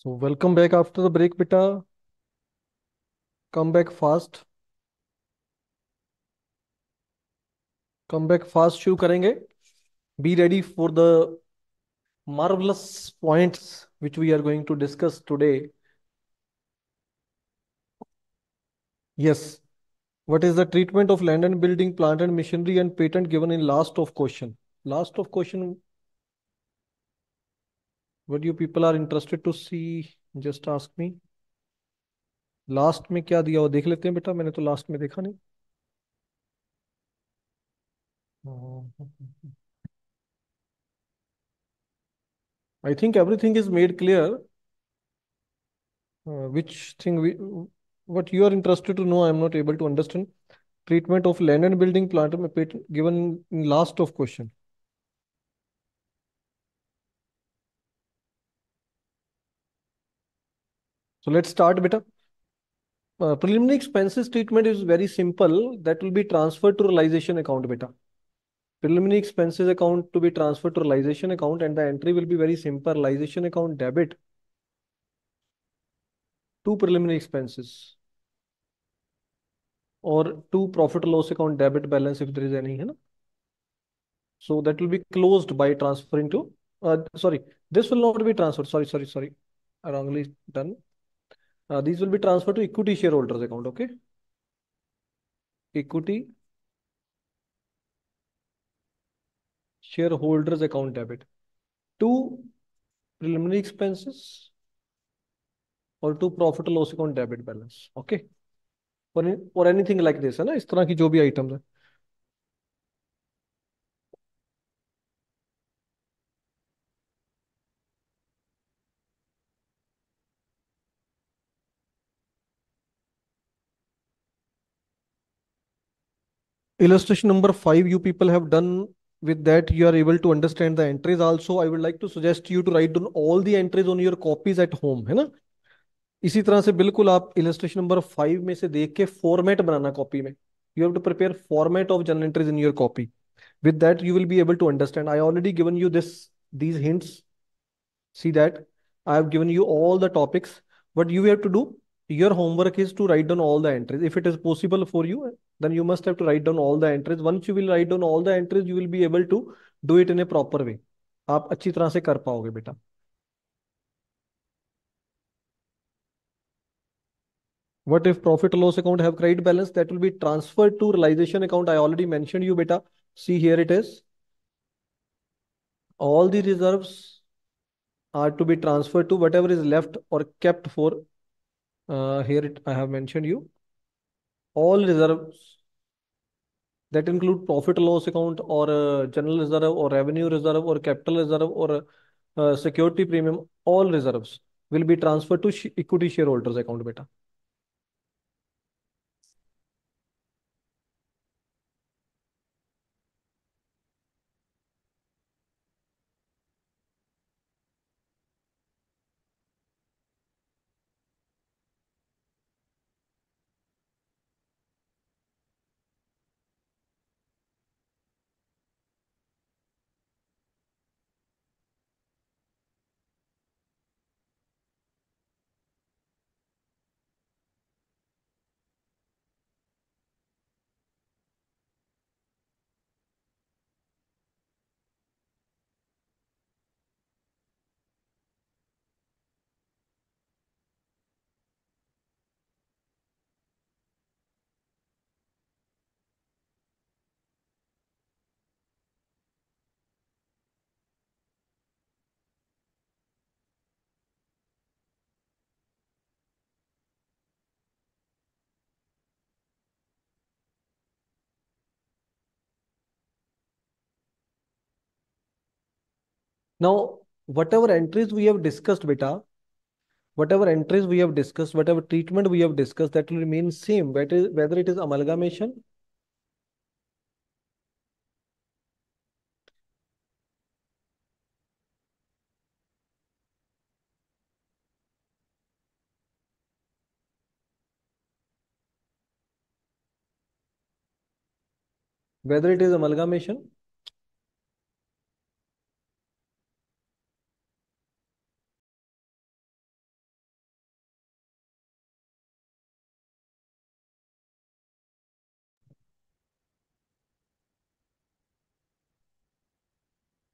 So welcome back after the break, beta. Come back fast. Come back fast शुरू करेंगे. Be ready for the marvelous points which we are going to discuss today. Yes. What is the treatment of land and building, plant and machinery and patent given in last of question? Last of question. What you people are interested to see, just ask me. Last में क्या दिया वो देख लेते हैं बेटा मैंने तो लास्ट में देखा नहीं I think everything is made clear. Uh, which thing we, what you are interested to know, I am not able to understand. Treatment of land and building plant patent given in last of question. So let's start, beta. Uh, preliminary expenses treatment is very simple. That will be transferred to realization account, beta. Preliminary expenses account to be transferred to realization account and the entry will be very simple. Realization account debit two preliminary expenses or two profit loss account debit balance if there is any, you So that will be closed by transferring to, uh, sorry, this will not be transferred. Sorry, sorry, sorry. Wrongly done. This will be transfer to equity share holders account okay equity share holders account debit to preliminary expenses और to profit loss account debit balance okay और anything like this है ना? इस तरह की जो भी item है। illustration number 5 you people have done with that you are able to understand the entries also i would like to suggest you to write down all the entries on your copies at home है ना इसी तरह से बिल्कुल आप illustration number five में से देख के फॉर्मेट बनाना कॉपी में you have to prepare format of general entries in your copy with that you will be able to understand i already given you this these hints see that i have given you all the topics what you have to do your homework is to write down all the entries if it is possible for you then you must have to write down all the entries once you will write down all the entries you will be able to do it in a proper way आप अच्छी तरह से कर पाओगे बेटा What if profit loss account have credit balance that will be transferred to realization account? I already mentioned you beta. See here it is. All the reserves are to be transferred to whatever is left or kept for. Uh, here it, I have mentioned you. All reserves that include profit loss account or uh, general reserve or revenue reserve or capital reserve or uh, security premium. All reserves will be transferred to sh equity shareholders account beta. Now, whatever entries we have discussed, beta, whatever entries we have discussed, whatever treatment we have discussed, that will remain same, whether, whether it is amalgamation whether it is amalgamation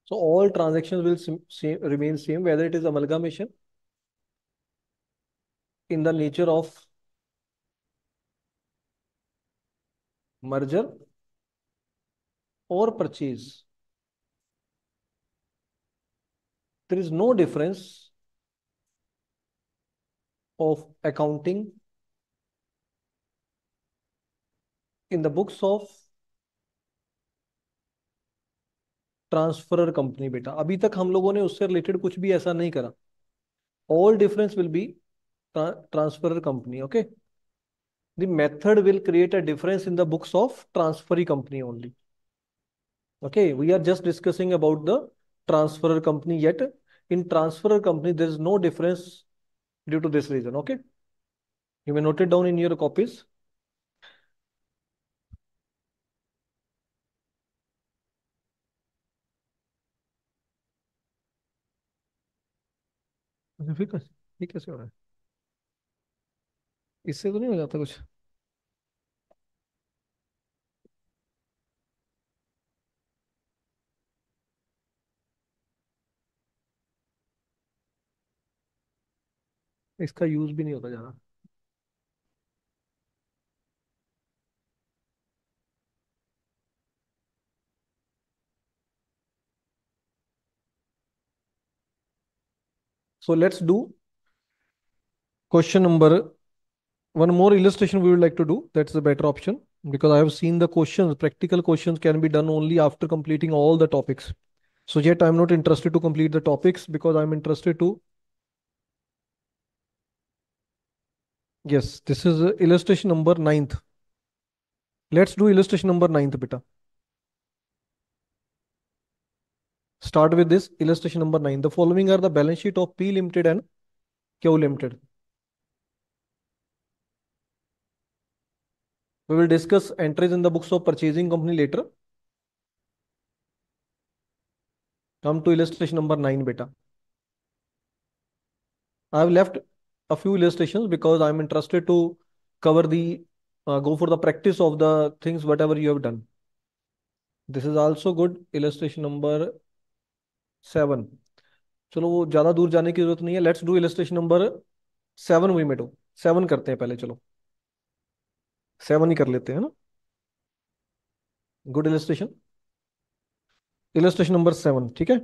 So all transactions will sim- remain same, whether it is amalgamation in the nature of merger or purchase. There is no difference of accounting in the books of transfer company बेटा। अभी तक हम लोगों ने उससे related कुछ भी ऐसा नहीं करा। All difference will be transferor company okay the method will create a difference in the books of transfer company only okay we are just discussing about the transfer company yet in transferor company there is no difference due to this reason okay you may noted down in your copies ये कैसे हो रहा है इससे तो नहीं हो जाता कुछ इसका यूज़ भी नहीं होता ज़्यादा so let's do question number one more illustration we would like to do. That's the better option because i have seen the questions practical questions can be done only after completing all the topics. So yet i'm not interested to complete the topics because i'm interested to yes this is illustration number ninth. Let's do illustration number ninth beta start with this illustration number 9 the following are the balance sheet of p limited and q limited We will discuss entries in the books of purchasing company later. Come to illustration number 9 beta. I have left a few illustrations because I'm interested to cover the uh, go for the practice of the things whatever you have done. This is also good illustration number 7. चलो, वो ज़्यादा दूर जाने की ज़रूरत नहीं है। Let's do illustration number seven we में डू सेवन करते हैं पहले, चलो। सेवन ही कर लेते हैं ना? Good illustration illustration number seven ठीक है?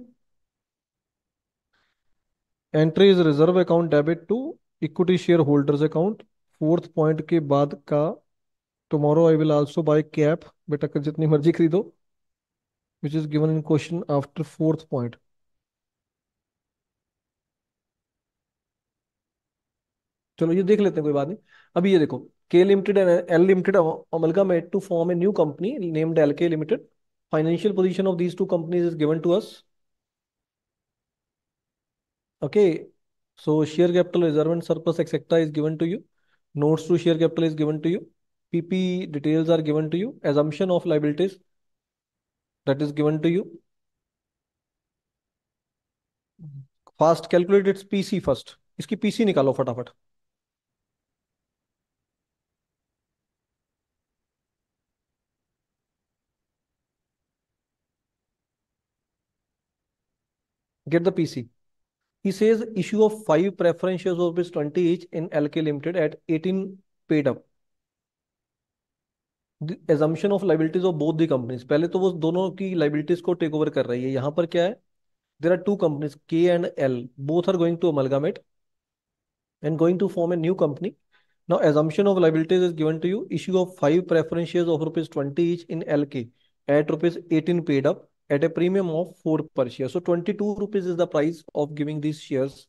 Entry is reserve account debit to equity share holders account fourth point के बाद का tomorrow I will also buy cap बेटा कर जितनी मर्ज़ी खरीदो। Which is given in question after fourth point चलो, ये देख लेते हैं, कोई बात नहीं। अभी ये देखो K limited and L limited amalgamated to form a new company named L K limited financial position of these two companies is given to us okay so share capital reserve and surplus etcetera is given to you notes to share capital is given to you PP details are given to you assumption of liabilities that is given to you fast calculated PC first इसकी PC निकालो फटाफट। Get the PC. He says issue of five preference shares of rupees 20 each in LK Limited at 18 paid up. Assumption of liabilities of both the companies. पहले तो वो दोनों की liabilities को take over कर रही है यहाँ पर क्या है There are two companies K and L. Both are going to amalgamate and going to form a new company. Now assumption of liabilities is given to you. Issue of five preference shares of rupees 20 each in LK at rupees 18 paid up at a premium of 4 per share. So 22 rupees is the price of giving these shares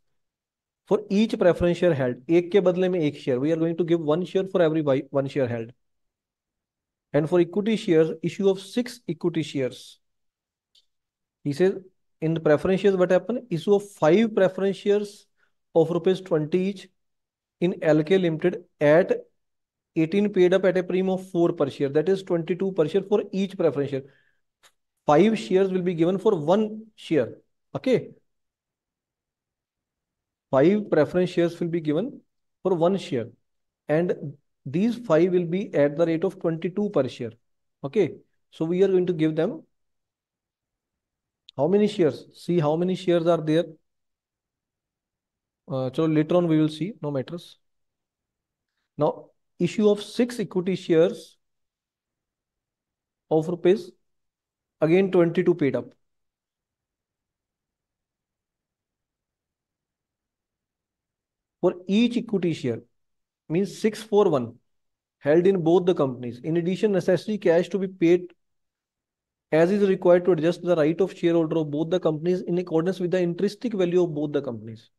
for each preference share held. एक के बदले में एक share. We are going to give one share for every one share held. And for equity shares, issue of six equity shares. He says in the preference shares, what happened? Issue of five preference shares of rupees 20 each in LK Limited at 18 paid up at a premium of 4 per share. That is 22 per share for each preference share five shares will be given for one share. Okay. Five preference shares will be given for one share. And these five will be at the rate of 22 per share. Okay. So we are going to give them how many shares see how many shares are there uh, so later on we will see no matters now issue of six equity shares of rupees again 22 paid up. For each equity share means 6 for 1 held in both the companies. In addition necessary cash to be paid as is required to adjust the right of shareholder of both the companies in accordance with the intrinsic value of both the companies.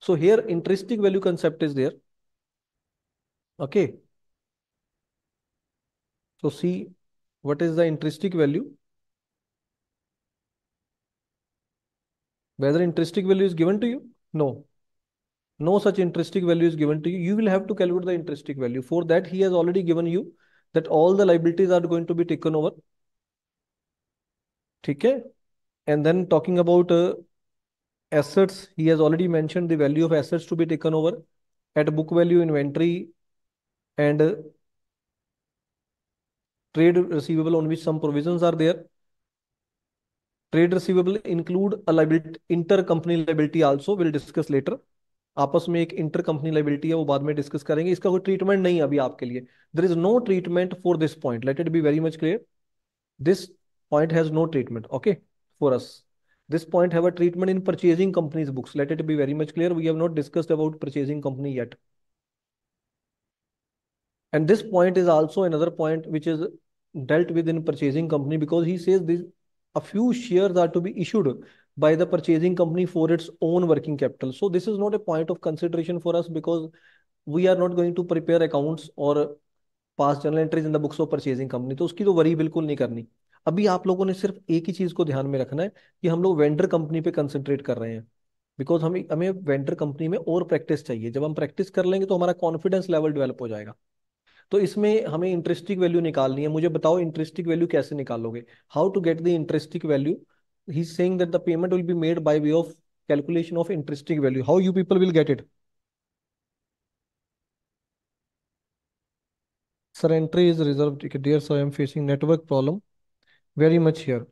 So here intrinsic value concept is there. Okay. So see what is the intrinsic value whether intrinsic value is given to you? No. No such intrinsic value is given to you. You will have to calculate the intrinsic value. For that he has already given you that all the liabilities are going to be taken over. Okay? And then talking about uh, assets he has already mentioned the value of assets to be taken over at book value inventory and uh, trade receivable on which some provisions are there trade receivable include a liability intercompany liability also we'll discuss later आपस में एक inter company liability है वो बाद में discuss करेंगे इसका कोई ट्रीटमेंट नहीं अभी आपके लिए there is no treatment for this point let it be very much clear this point has no treatment okay for us this point have a treatment in purchasing companies books let it be very much clear we have not discussed about purchasing company yet and this point is also another point which is dealt with in purchasing company because he says this a few shares are to be issued by the purchasing company for its own working capital so this is not a point of consideration for us because we are not going to prepare accounts or pass journal entries in the books of purchasing company तो उसकी तो worry बिल्कुल नहीं करनी अभी आप लोगों ने सिर्फ़ एक ही चीज़ को ध्यान में रखना है कि हम लोग वेंडर कंपनी पे कंसंट्रेट कर रहे हैं बिकॉज़ हमें हमें वेंडर कंपनी में और प्रैक्टिस चाहिए जब हम प्रैक्टिस कर लेंगे तो हमारा कॉन्फिडेंस लेवल डेवलप हो जाएगा तो इसमें हमें इंटरेस्टिक वैल्यू निकालनी है। मुझे बताओ इंटरेस्टिक वैल्यू कैसे निकालोगे? How to get the intrinsic value he saying that the payment will be made by way of calculation of intrinsic value how you people will get it sir entry is reserve dear so I am facing network problem very much here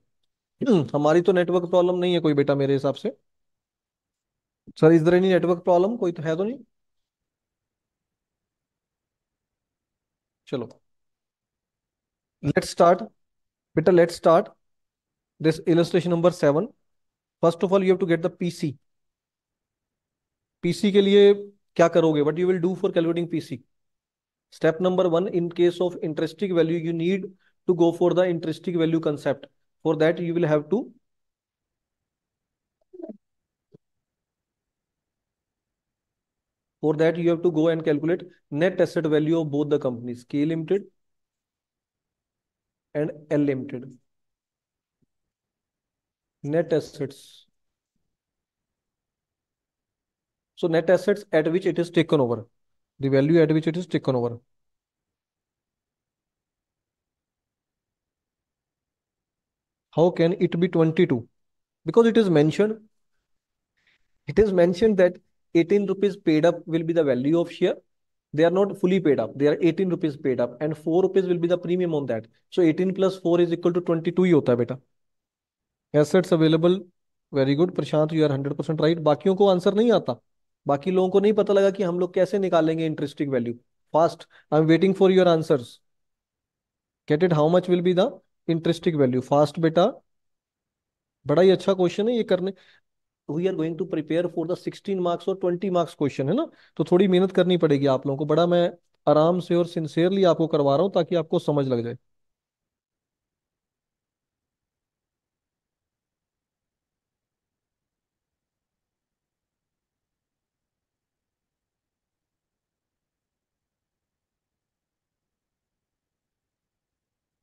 हमारी तो network problem नहीं है कोई बेटा मेरे हिसाब से। Sir is there any network problem कोई तो है तो नहीं? चलो। लेट्स स्टार्ट बेटा let's start this illustration number seven first of all you have to get the PC PC के लिए क्या करोगे? What you will do for calculating PC step number one in case of intrinsic value you need to go for the intrinsic value concept. For that you will have to for that you have to go and calculate net asset value of both the companies K Limited and L Limited. Net assets. So net assets at which it is taken over. The value at which it is taken over. how can it be 22 because it is mentioned it is mentioned that 18 rupees paid up will be the value of share they are not fully paid up they are 18 rupees paid up and 4 rupees will be the premium on that so 18 plus 4 is equal to 22 ही होता है बेटा assets available very good Prashant you are 100% right बाकियों को answer नहीं आता बाकी लोगों को नहीं पता लगा कि हम लोग कैसे निकालेंगे intrinsic value fast I am waiting for your answers get it how much will be the intrinsic value fast बेटा बड़ा ही अच्छा क्वेश्चन है ये करने we are going to prepare for the sixteen marks और ट्वेंटी मार्क्स क्वेश्चन है ना? तो थोड़ी मेहनत करनी पड़ेगी आप लोगों को। बड़ा मैं आराम से और सिंसियरली आपको करवा रहा हूँ ताकि आपको समझ लग जाए।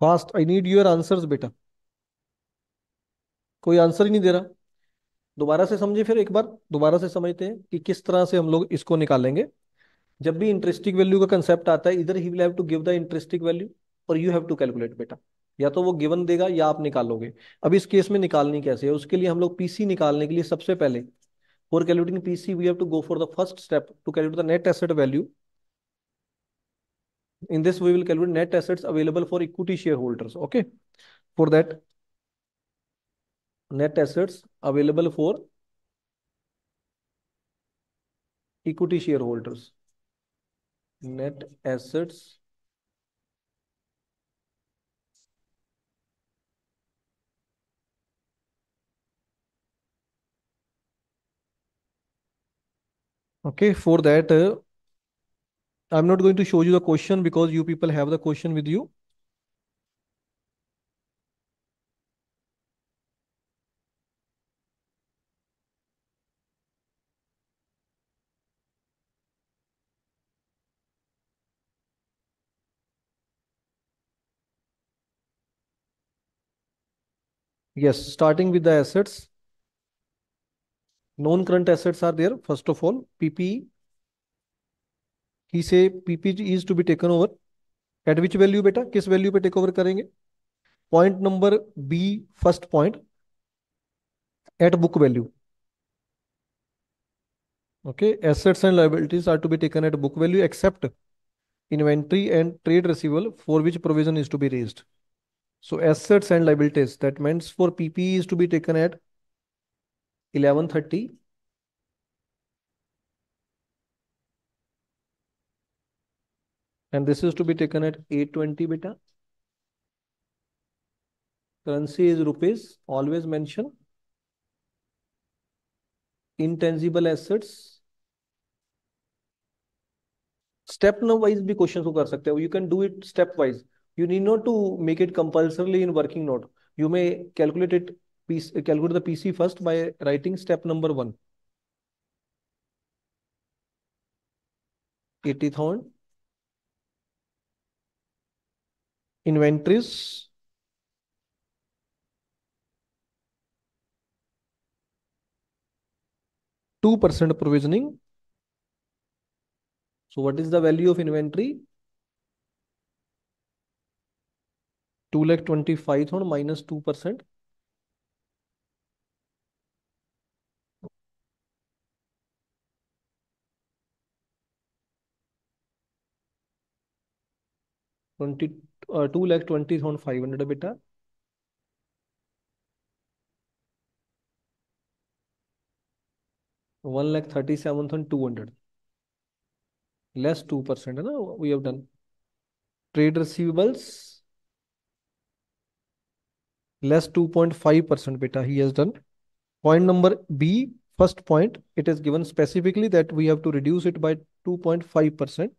Fast I need your answers बेटा। कोई आंसर ही नहीं दे रहा। दोबारा से समझे फिर एक बार, दोबारा से समझते हैं कि किस तरह से हम लोग इसको निकालेंगे। जब भी इंटरेस्टिक वैल्यू का कंसेप्ट आता है, इधर ही will have to give the intrinsic value और यू हैव टू कैलकुलेट बेटा। या तो वो गिवन देगा या आप निकालोगे। अब इस केस में निकालनी कैसे है? उसके लिए हम लोग पीसी निकालने के लिए सबसे पहले for calculating PC we have to go for the first step to calculate the net asset value in this, we will calculate net assets available for equity shareholders, okay? For that net assets available for equity shareholders. Net assets Okay, for that, uh, I'm not going to show you the question because you people have the question with you. Yes, starting with the assets. Non-current assets are there. First of all, PPE. He say PPE is to be taken over. At which value beta? किस value पे take over करेंगे? Point number B, first point. At book value. Okay, assets and liabilities are to be taken at book value except inventory and trade receivable for which provision is to be raised. So assets and liabilities, that means for PPE is to be taken at 1130. And this is to be taken at 820 beta. Currency is rupees, always mention. Intangible assets. Step wise भी questions को कर सकते हो. You can do it step wise. You need not to make it compulsorily in working note. You may calculate it, calculate the PC first by writing step number one. 80,000. Inventories. Two percent provisioning. So what is the value of inventory? Two lakh twenty five thousand minus two percent. Twenty two lakh twenty thousand five hundred बेटा। One lakh thirty seven thousand two hundred. Less two percent है ना we have done trade receivables less 2.5% beta he has done. Point number B, first point, it is given specifically that we have to reduce it by 2.5%.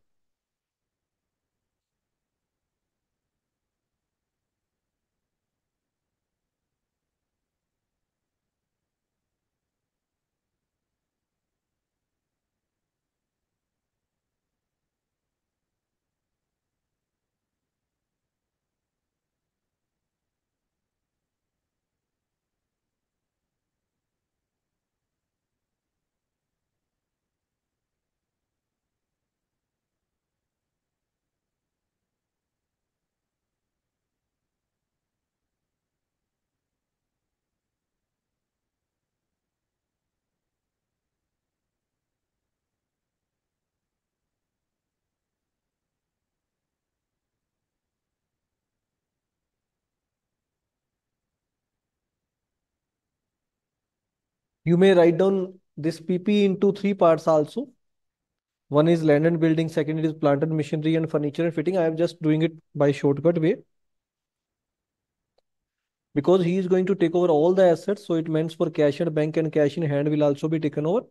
You may write down this PP into three parts also. One is land and building, second is plant and machinery and furniture and fitting. I am just doing it by shortcut way. Because he is going to take over all the assets, so it means for cash and bank and cash in hand will also be taken over.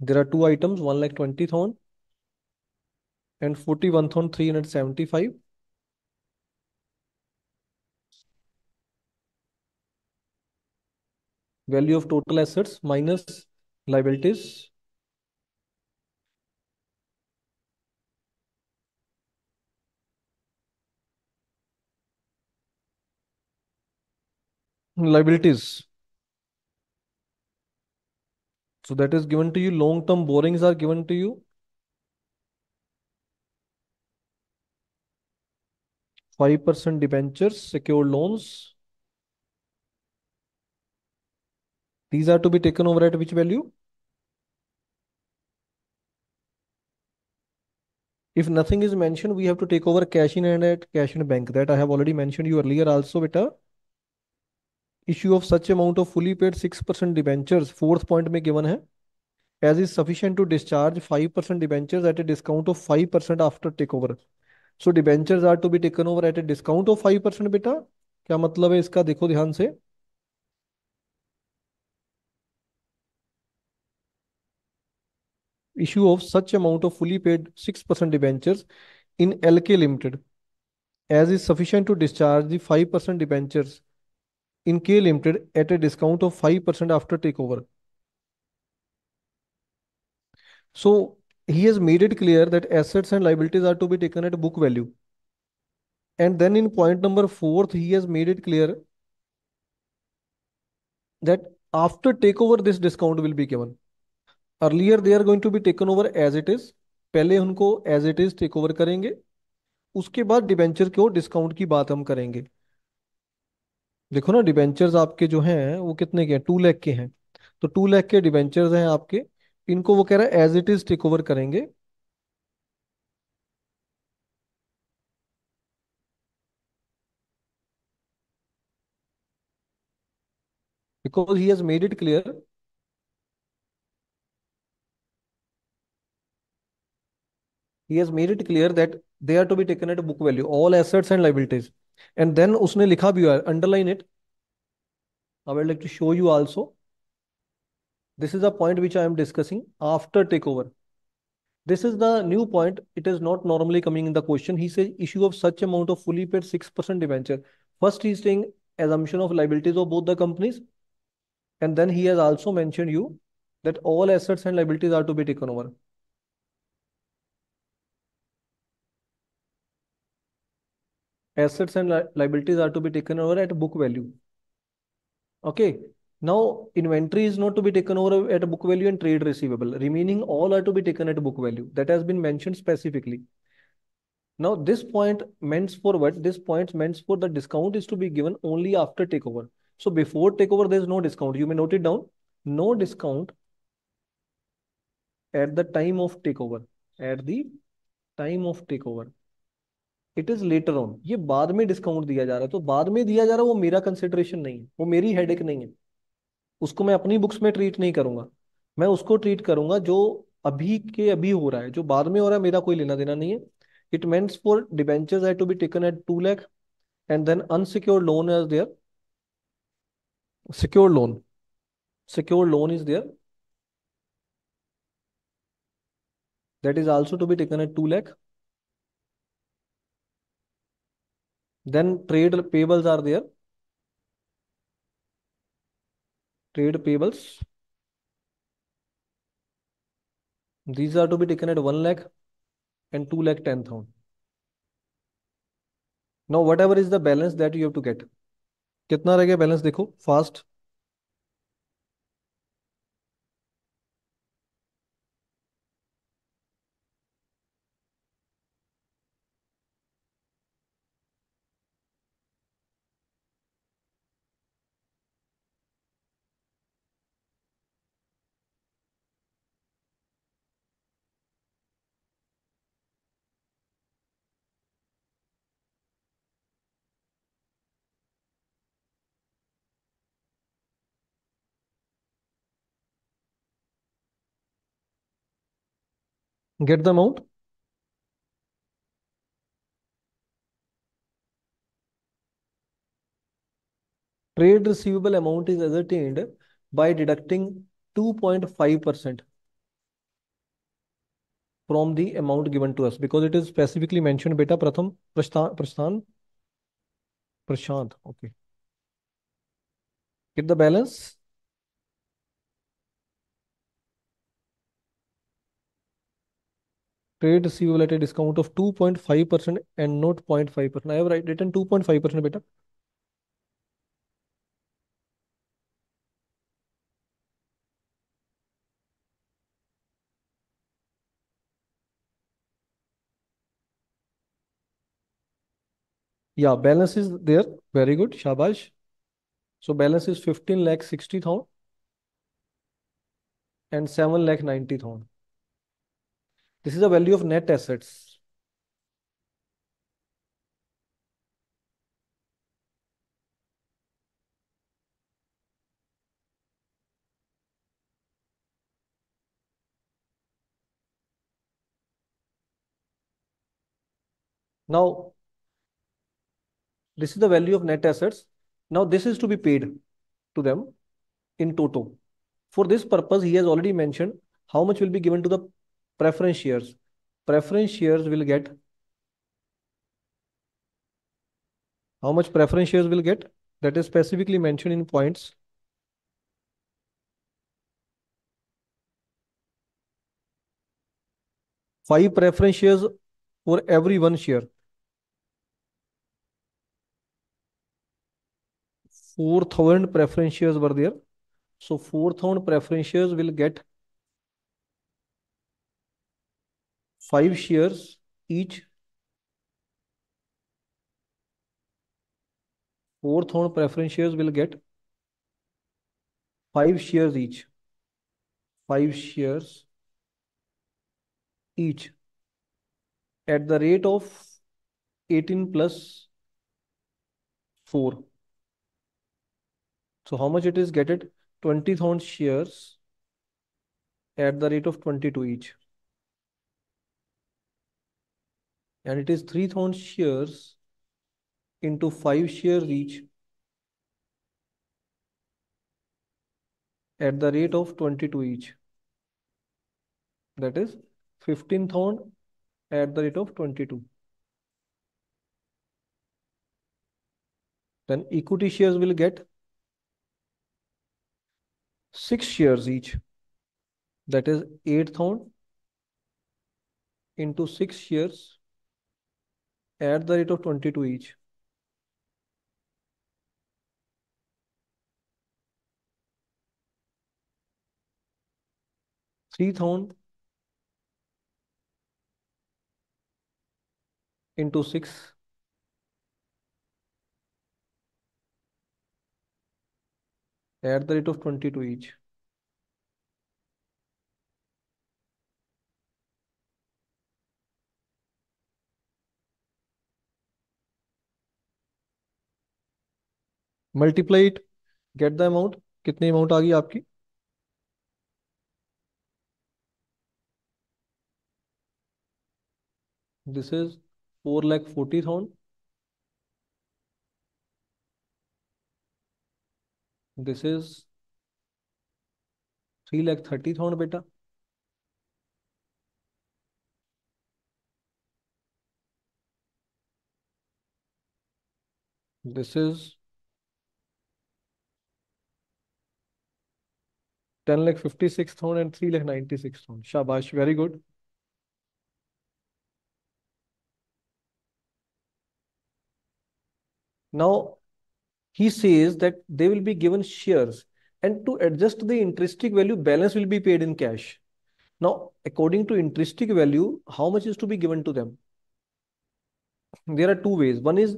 There are two items, one like 20,000 and 41,375. Value of total assets minus liabilities. Liabilities. So that is given to you. Long-term borrowings are given to you. 5% debentures, secured loans. These are to be taken over at which value? If nothing is mentioned, we have to take over cash in and at cash in bank. That I have already mentioned you earlier also, beta. issue of such amount of fully paid 6% debentures fourth point में given है as is sufficient to discharge 5% debentures at a discount of 5% after takeover so debentures are to be taken over at a discount of 5% बेटा क्या मतलब है इसका देखो ध्यान से issue of such amount of fully paid 6% debentures in LK Limited as is sufficient to discharge the 5% debentures in K Limited at a discount of 5% after takeover. So he has made it clear that assets and liabilities are to be taken at book value. And then in point number fourth, he has made it clear that after takeover, this discount will be given. Earlier, they are going to be taken over as it is पहले उनको as it is take over करेंगे। उसके बाद debenture को discount की बात हम करेंगे। देखो ना डिबेंचर्स आपके जो हैं वो कितने के हैं? टू लैख के हैं। तो टू लैख के डिबेंचर्स हैं आपके। इनको वो कह रहा है as it is take over करेंगे। Because he has made it clear he has made it clear that they are to be taken at book value all assets and liabilities. And then usne likha bhi hai underline it. I would like to show you also. This is a point which i am discussing after takeover. This is the new point. It is not normally coming in the question. He says issue of such amount of fully paid 6% debenture. First he is saying assumption of liabilities of both the companies. And then he has also mentioned you that all assets and liabilities are to be taken over. Assets and li liabilities are to be taken over at book value. Okay. Now, inventory is not to be taken over at book value and trade receivable. Remaining all are to be taken at book value. That has been mentioned specifically. Now, this point meant for what? This point meant for the discount is to be given only after takeover. So before takeover, there is no discount. You may note it down. No discount at the time of takeover. At the time of takeover. It is later on ये बाद में discount दिया जा रहा है। तो बाद में दिया जा रहा है, वो मेरा कंसिडरेशन नहीं है। वो मेरी हेडेक नहीं है। उसको मैं अपनी बुक्स में ट्रीट नहीं करूँगा। मैं उसको ट्रीट करूँगा जो अभी के अभी हो रहा है, जो बाद में हो रहा है, मेरा कोई लेना देना नहीं है। It means for debentures had to be taken at two lakh and then unsecured loan is there secured loan. Secured loan is there. That is also to be taken at 2 lakh. Then trade payables are there. Trade payables. These are to be taken at 1 lakh and 2 lakh 10,000. Now, whatever is the balance that you have to get. कितना रह गया balance देखो fast get the amount trade receivable amount is ascertained by deducting 2.5% from the amount given to us because it is specifically mentioned beta pratham prashthan prashant okay get the balance trade receivable at a discount of 2.5% and not 0.5%. I have written 2.5% beta. Yeah, balance is there. Very good. Shabash. So balance is 15 lakh 60,000 and 7 lakh 90,000. This is the value of net assets. Now, this is the value of net assets. Now, this is to be paid to them in total. For this purpose, he has already mentioned how much will be given to the preference shares. Preference shares will get how much preference shares will get that is specifically mentioned in points five preference shares for every one share. 4,000 preference shares were there. So 4,000 preference shares will get five shares each. Fourth 4,000 preference shares will get five shares each. Five shares each at the rate of 18 plus 4. So how much it is? Get it? 20,000 shares at the rate of 22 each. And it is 3,000 shares into 5 shares each at the rate of 22 each. That is 15,000 at the rate of 22. Then equity shares will get 6 shares each. That is 8,000 into 6 shares at the rate of 22 each. Three thousand into 6 at the rate of 22 each. Multiply it get the amount कितनी amount आ गई आपकी? This is four lakh forty thousand this is three lakh thirty thousand बेटा. This is ten lakh fifty six thousand and three lakh ninety six thousand. Shabash, very good. Now, he says that they will be given shares and to adjust the intrinsic value, balance will be paid in cash. Now, according to intrinsic value, how much is to be given to them? There are two ways. One is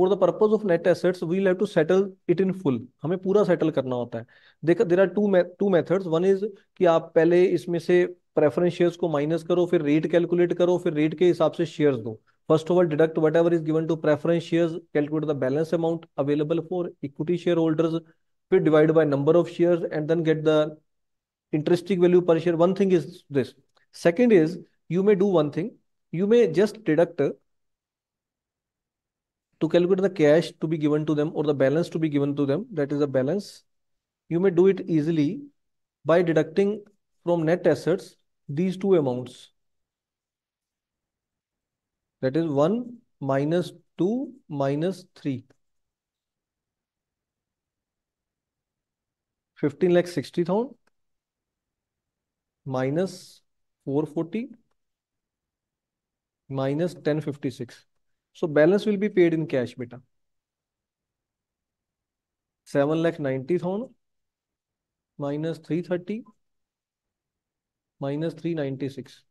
for the purpose of net assets we have to settle it in full हमें पूरा settle करना होता है। देखा there are two two methods one is कि आप पहले इसमें से प्रेफरेंस शेयर्स को माइनस करो, फिर रेट कैलकुलेट करो, फिर रेट के हिसाब से शेयर्स दो। First of all deduct whatever is given to preference shares calculate the balance amount available for equity shareholders फिर divide by number of shares and then get the intrinsic value per share one thing is this second is you may do one thing you may just deduct to calculate the cash to be given to them or the balance to be given to them. That is the balance. You may do it easily by deducting from net assets these two amounts. That is 1 minus 2 minus 3. 15 lakh 60,000 minus 440 minus 1056. So balance will be paid in cash, beta. 7 lakh 90,000 minus 330 minus 396.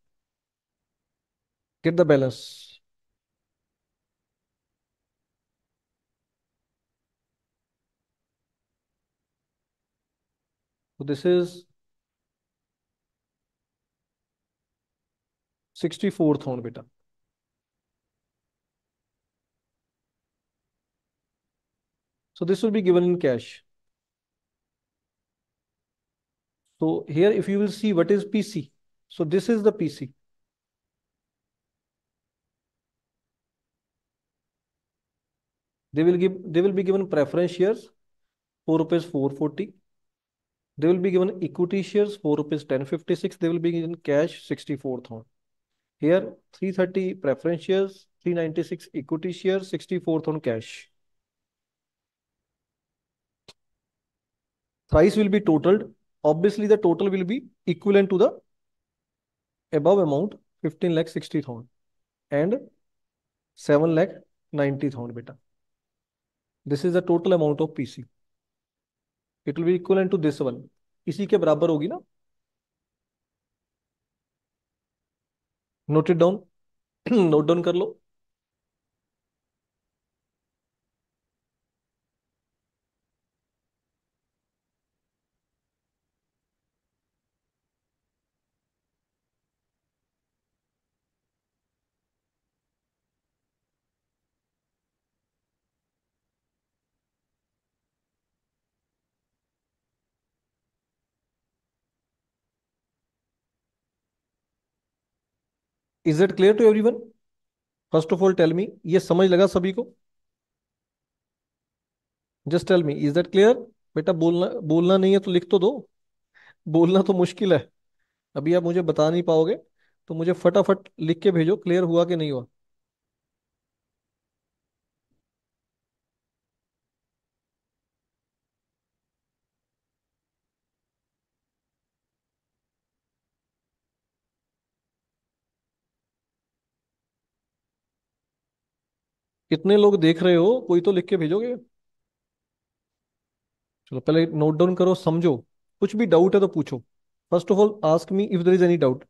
Get the balance. So this is 64th beta. So this will be given in cash. So here, if you will see what is PC. So this is the PC. they will give they will be given preference shares 4 rupees 440 they will be given equity shares 4 rupees 1056 they will be given cash 64,000 here 330 preference shares 396 equity shares 64,000 cash thrice will be totaled obviously the total will be equivalent to the above amount 15 lakh 60,000 and 7 lakh 90,000 beta this is the total amount of PC it will be equivalent to this one इसी के बराबर होगी ना note it down note down कर लो is it clear to everyone first of all tell me ये समझ लगा सभी को? Just tell me is that clear बेटा, बोलना बोलना नहीं है तो लिख तो दो। बोलना तो मुश्किल है। अभी आप मुझे बता नहीं पाओगे तो मुझे फटाफट लिख के भेजो। क्लियर हुआ कि नहीं हुआ? कितने लोग देख रहे हो, कोई तो लिख के भेजोगे? चलो, पहले नोट डाउन करो, समझो। कुछ भी डाउट है तो पूछो। First of all ask me if there is any doubt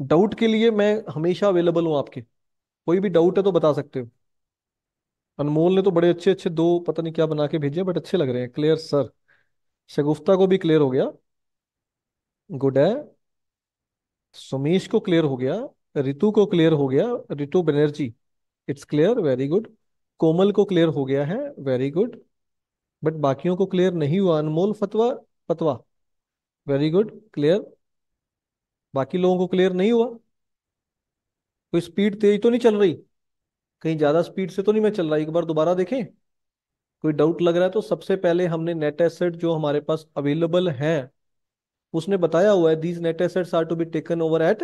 doubt के लिए मैं हमेशा अवेलेबल हूँ आपके। कोई भी डाउट है तो बता सकते हो। अनमोल ने तो बड़े अच्छे अच्छे दो, पता नहीं क्या बना के भेजे बट अच्छे लग रहे हैं। क्लियर सर शगुफ्ता को भी क्लियर हो गया। गुड है। सुमेश को क्लियर हो गया। रितु को क्लियर हो गया। Ritu Banerjee. It's clear very good Komal को क्लियर हो गया है वेरी गुड बट बाकियों को क्लियर नहीं हुआ, अनमोल फतवा फतवा. वेरी गुड क्लियर बाकी लोगों को क्लियर नहीं हुआ. कोई स्पीड तेज तो नहीं चल रही? कहीं ज़्यादा स्पीड से तो नहीं मैं चल रहा? एक बार दोबारा देखें. कोई डाउट लग रहा है तो सबसे पहले हमने नेट एसेट जो हमारे पास अवेलेबल है, उसने बताया हुआ है these net assets are to be taken over at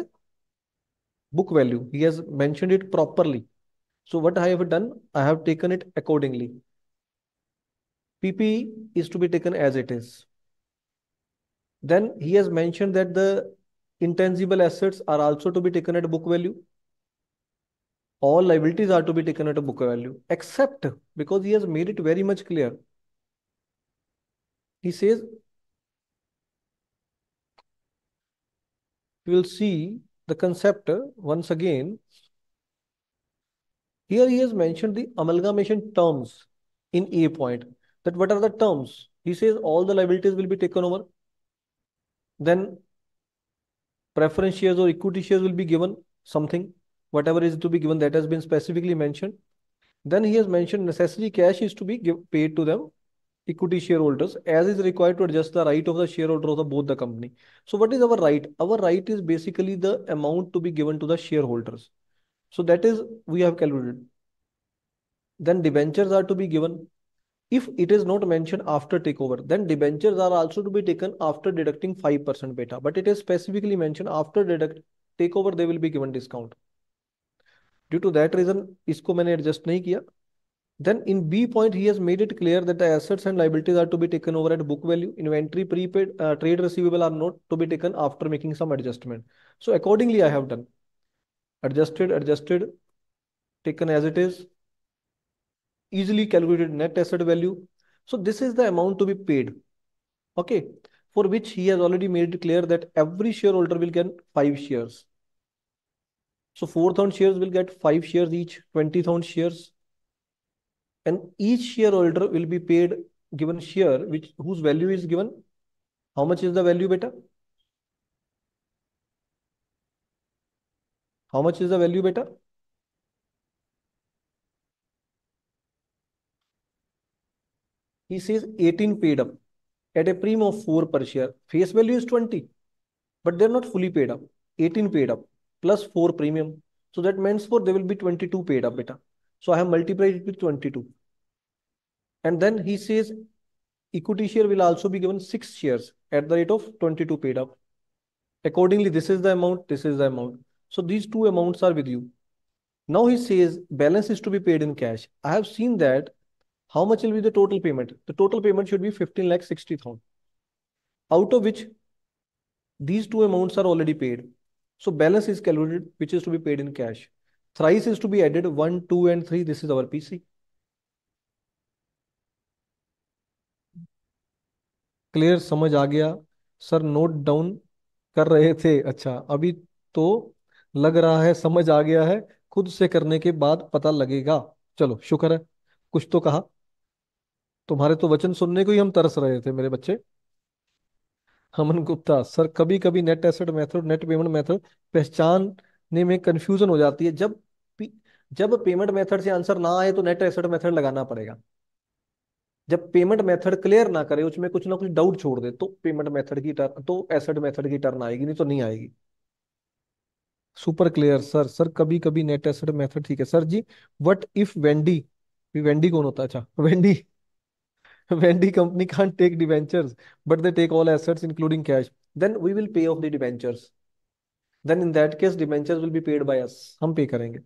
book value he has mentioned it properly. So what i have done i have taken it accordingly. Pp is to be taken as it is. Then he has mentioned that the intangible assets are also to be taken at book value. All liabilities are to be taken at a book value except because he has made it very much clear. He says we will see the concept once again here he has mentioned the amalgamation terms in a point. That what are the terms? He says all the liabilities will be taken over. Then preference shares or equity shares will be given something whatever is to be given that has been specifically mentioned. Then he has mentioned necessary cash is to be give, paid to them equity shareholders as is required to adjust the right of the shareholders of both the company. So what is our right? Our right is basically the amount to be given to the shareholders so that is we have calculated. Then debentures are to be given. If it is not mentioned after takeover then debentures are also to be taken after deducting 5% beta. But it is specifically mentioned after deduct takeover they will be given discount. Due to that reason isko maine adjust nahi kiya. Then in b point he has made it clear that the assets and liabilities are to be taken over at book value. Inventory prepaid uh, trade receivable are not to be taken after making some adjustment. So accordingly i have done adjusted adjusted taken as it is easily calculated net asset value so this is the amount to be paid okay for which he has already made it clear that every shareholder will get five shares so 4,000 shares will get five shares each, 20,000 shares. And each shareholder will be paid given share which whose value is given. How much is the value beta? How much is the value beta? He says 18 paid up at a premium of 4 per share. Face value is 20, but they're not fully paid up. 18 paid up plus 4 premium. So that means for there will be 22 paid up beta. So I have multiplied it with 22. And then he says equity share will also be given six shares at the rate of 22 paid up. Accordingly, this is the amount, this is the amount. So these two amounts are with you. Now he says balance is to be paid in cash. I have seen that. How much will be the total payment? The total payment should be 15 lakh 60,000. Out of which these two amounts are already paid. So balance is calculated, which is to be paid in cash. Thrice is to be added 1, 2 and 3. This is our PC. Clear समझ आ गया sir note down कर रहे थे अच्छा अभी तो लग रहा है, समझ आ गया है, खुद से करने के बाद पता लगेगा। चलो, शुक्र है, कुछ तो कहा। तुम्हारे तो वचन सुनने को ही हम तरस रहे थे मेरे बच्चे। हमन गुप्ता, सर कभी कभी net asset method, net payment method पहचानने में कंफ्यूजन हो जाती है। जब जब पेमेंट मेथड से आंसर ना आए तो नेट एसेट मेथड लगाना पड़ेगा। जब पेमेंट मेथड क्लियर ना करे, उसमें कुछ ना कुछ डाउट छोड़ दे तो पेमेंट मेथड की टर्न तो एसेट मेथड की टर्न आएगी, नहीं तो नहीं आएगी। सुपर क्लियर सर सर कभी कभी नेट एसेट मेथड ठीक है sir ji what if vendee vendee कौन होता है अच्छा vendee vendee company can't take debentures but they take all assets including cash then we will pay off the debentures then in that case debentures will be paid by us हम पे करेंगे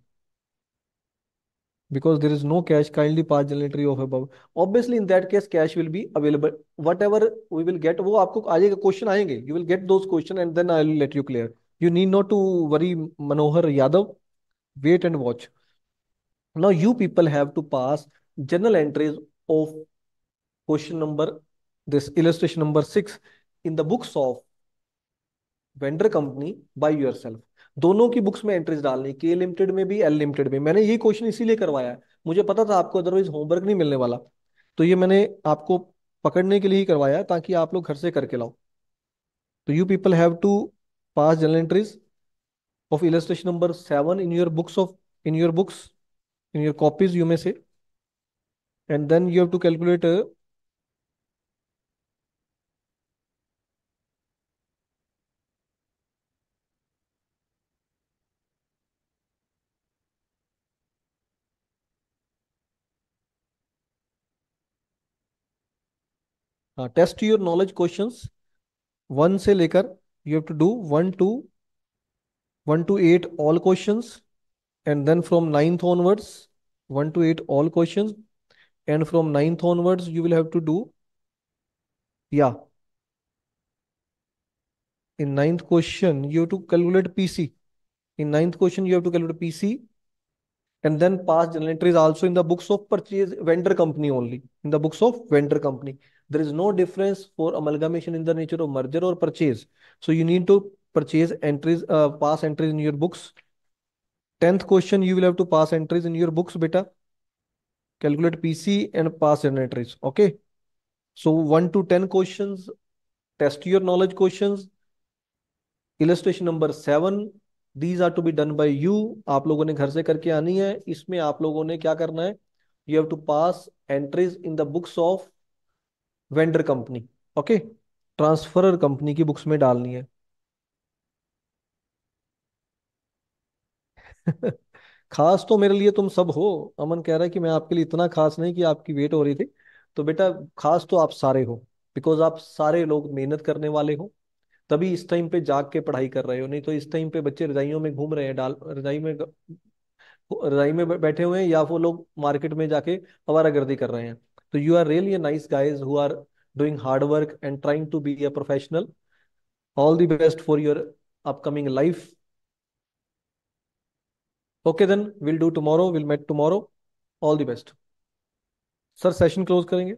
because there is no cash kindly pass journal of above obviously in that case cash will be available whatever we will get वो आपको आ जाएगा question आएँगे you will get those question and then I will let you clear you need not to worry Manohar Yadav wait and watch now you people have to pass journal entries of question number this illustration number six in the books of vendor company by yourself दोनों की books में entries डालनी के limited में भी unlimited में। मैंने ये क्वेश्चन इसीलिए करवाया। मुझे पता था आपको अदरवाइज़ होमवर्क नहीं मिलने वाला। तो ये मैंने आपको पकड़ने के लिए ही करवाया ताकि आप लोग घर से करके लाओ। तो you people have to past journal entries of illustration number 7 in your books of in your books in your copies you may say and then you have to calculate uh, हाँ test your knowledge questions one से लेकर you have to do 1 to 1 to 8 all questions. And then from 9th onwards 1 to 8 all questions. And from 9th onwards you will have to do yeah. In ninth question you have to calculate pc in ninth question you have to calculate pc and then past journal entries also in the books of purchase vendor company only. In the books of vendor company. There is no difference for amalgamation in the nature of merger or purchase so you need to purchase entries uh, pass entries in your books 10th question you will have to pass entries in your books beta calculate pc and pass entries okay so 1 to 10 questions test your knowledge questions illustration number 7 these are to be done by you आप लोगों ने घर से करके आनी है इसमें आप लोगों ने क्या करना है you have to pass entries in the books of vendor company, okay? Transferor company की बुक्स में डालनी है। खास तो मेरे लिए तुम सब हो। अमन कह रहा है कि मैं आपके लिए इतना खास नहीं कि आपकी वेट हो रही थी। तो बेटा, खास तो आप सारे हो बिकॉज़ आप सारे लोग मेहनत करने वाले हो। तभी इस टाइम पे जाग के पढ़ाई कर रहे हो, नहीं तो इस टाइम पे बच्चे रजाइयों में घूम रहे हैं, डाल, रजाई में रजाई में बैठे हुए हैं, या वो लोग मार्केट में जाके आवारागर्दी कर रहे हैं। तो you are really nice guys who are doing hard work and trying to be a professional all the best for your upcoming life okay then will do tomorrow will met tomorrow all the best sir session close करेंगे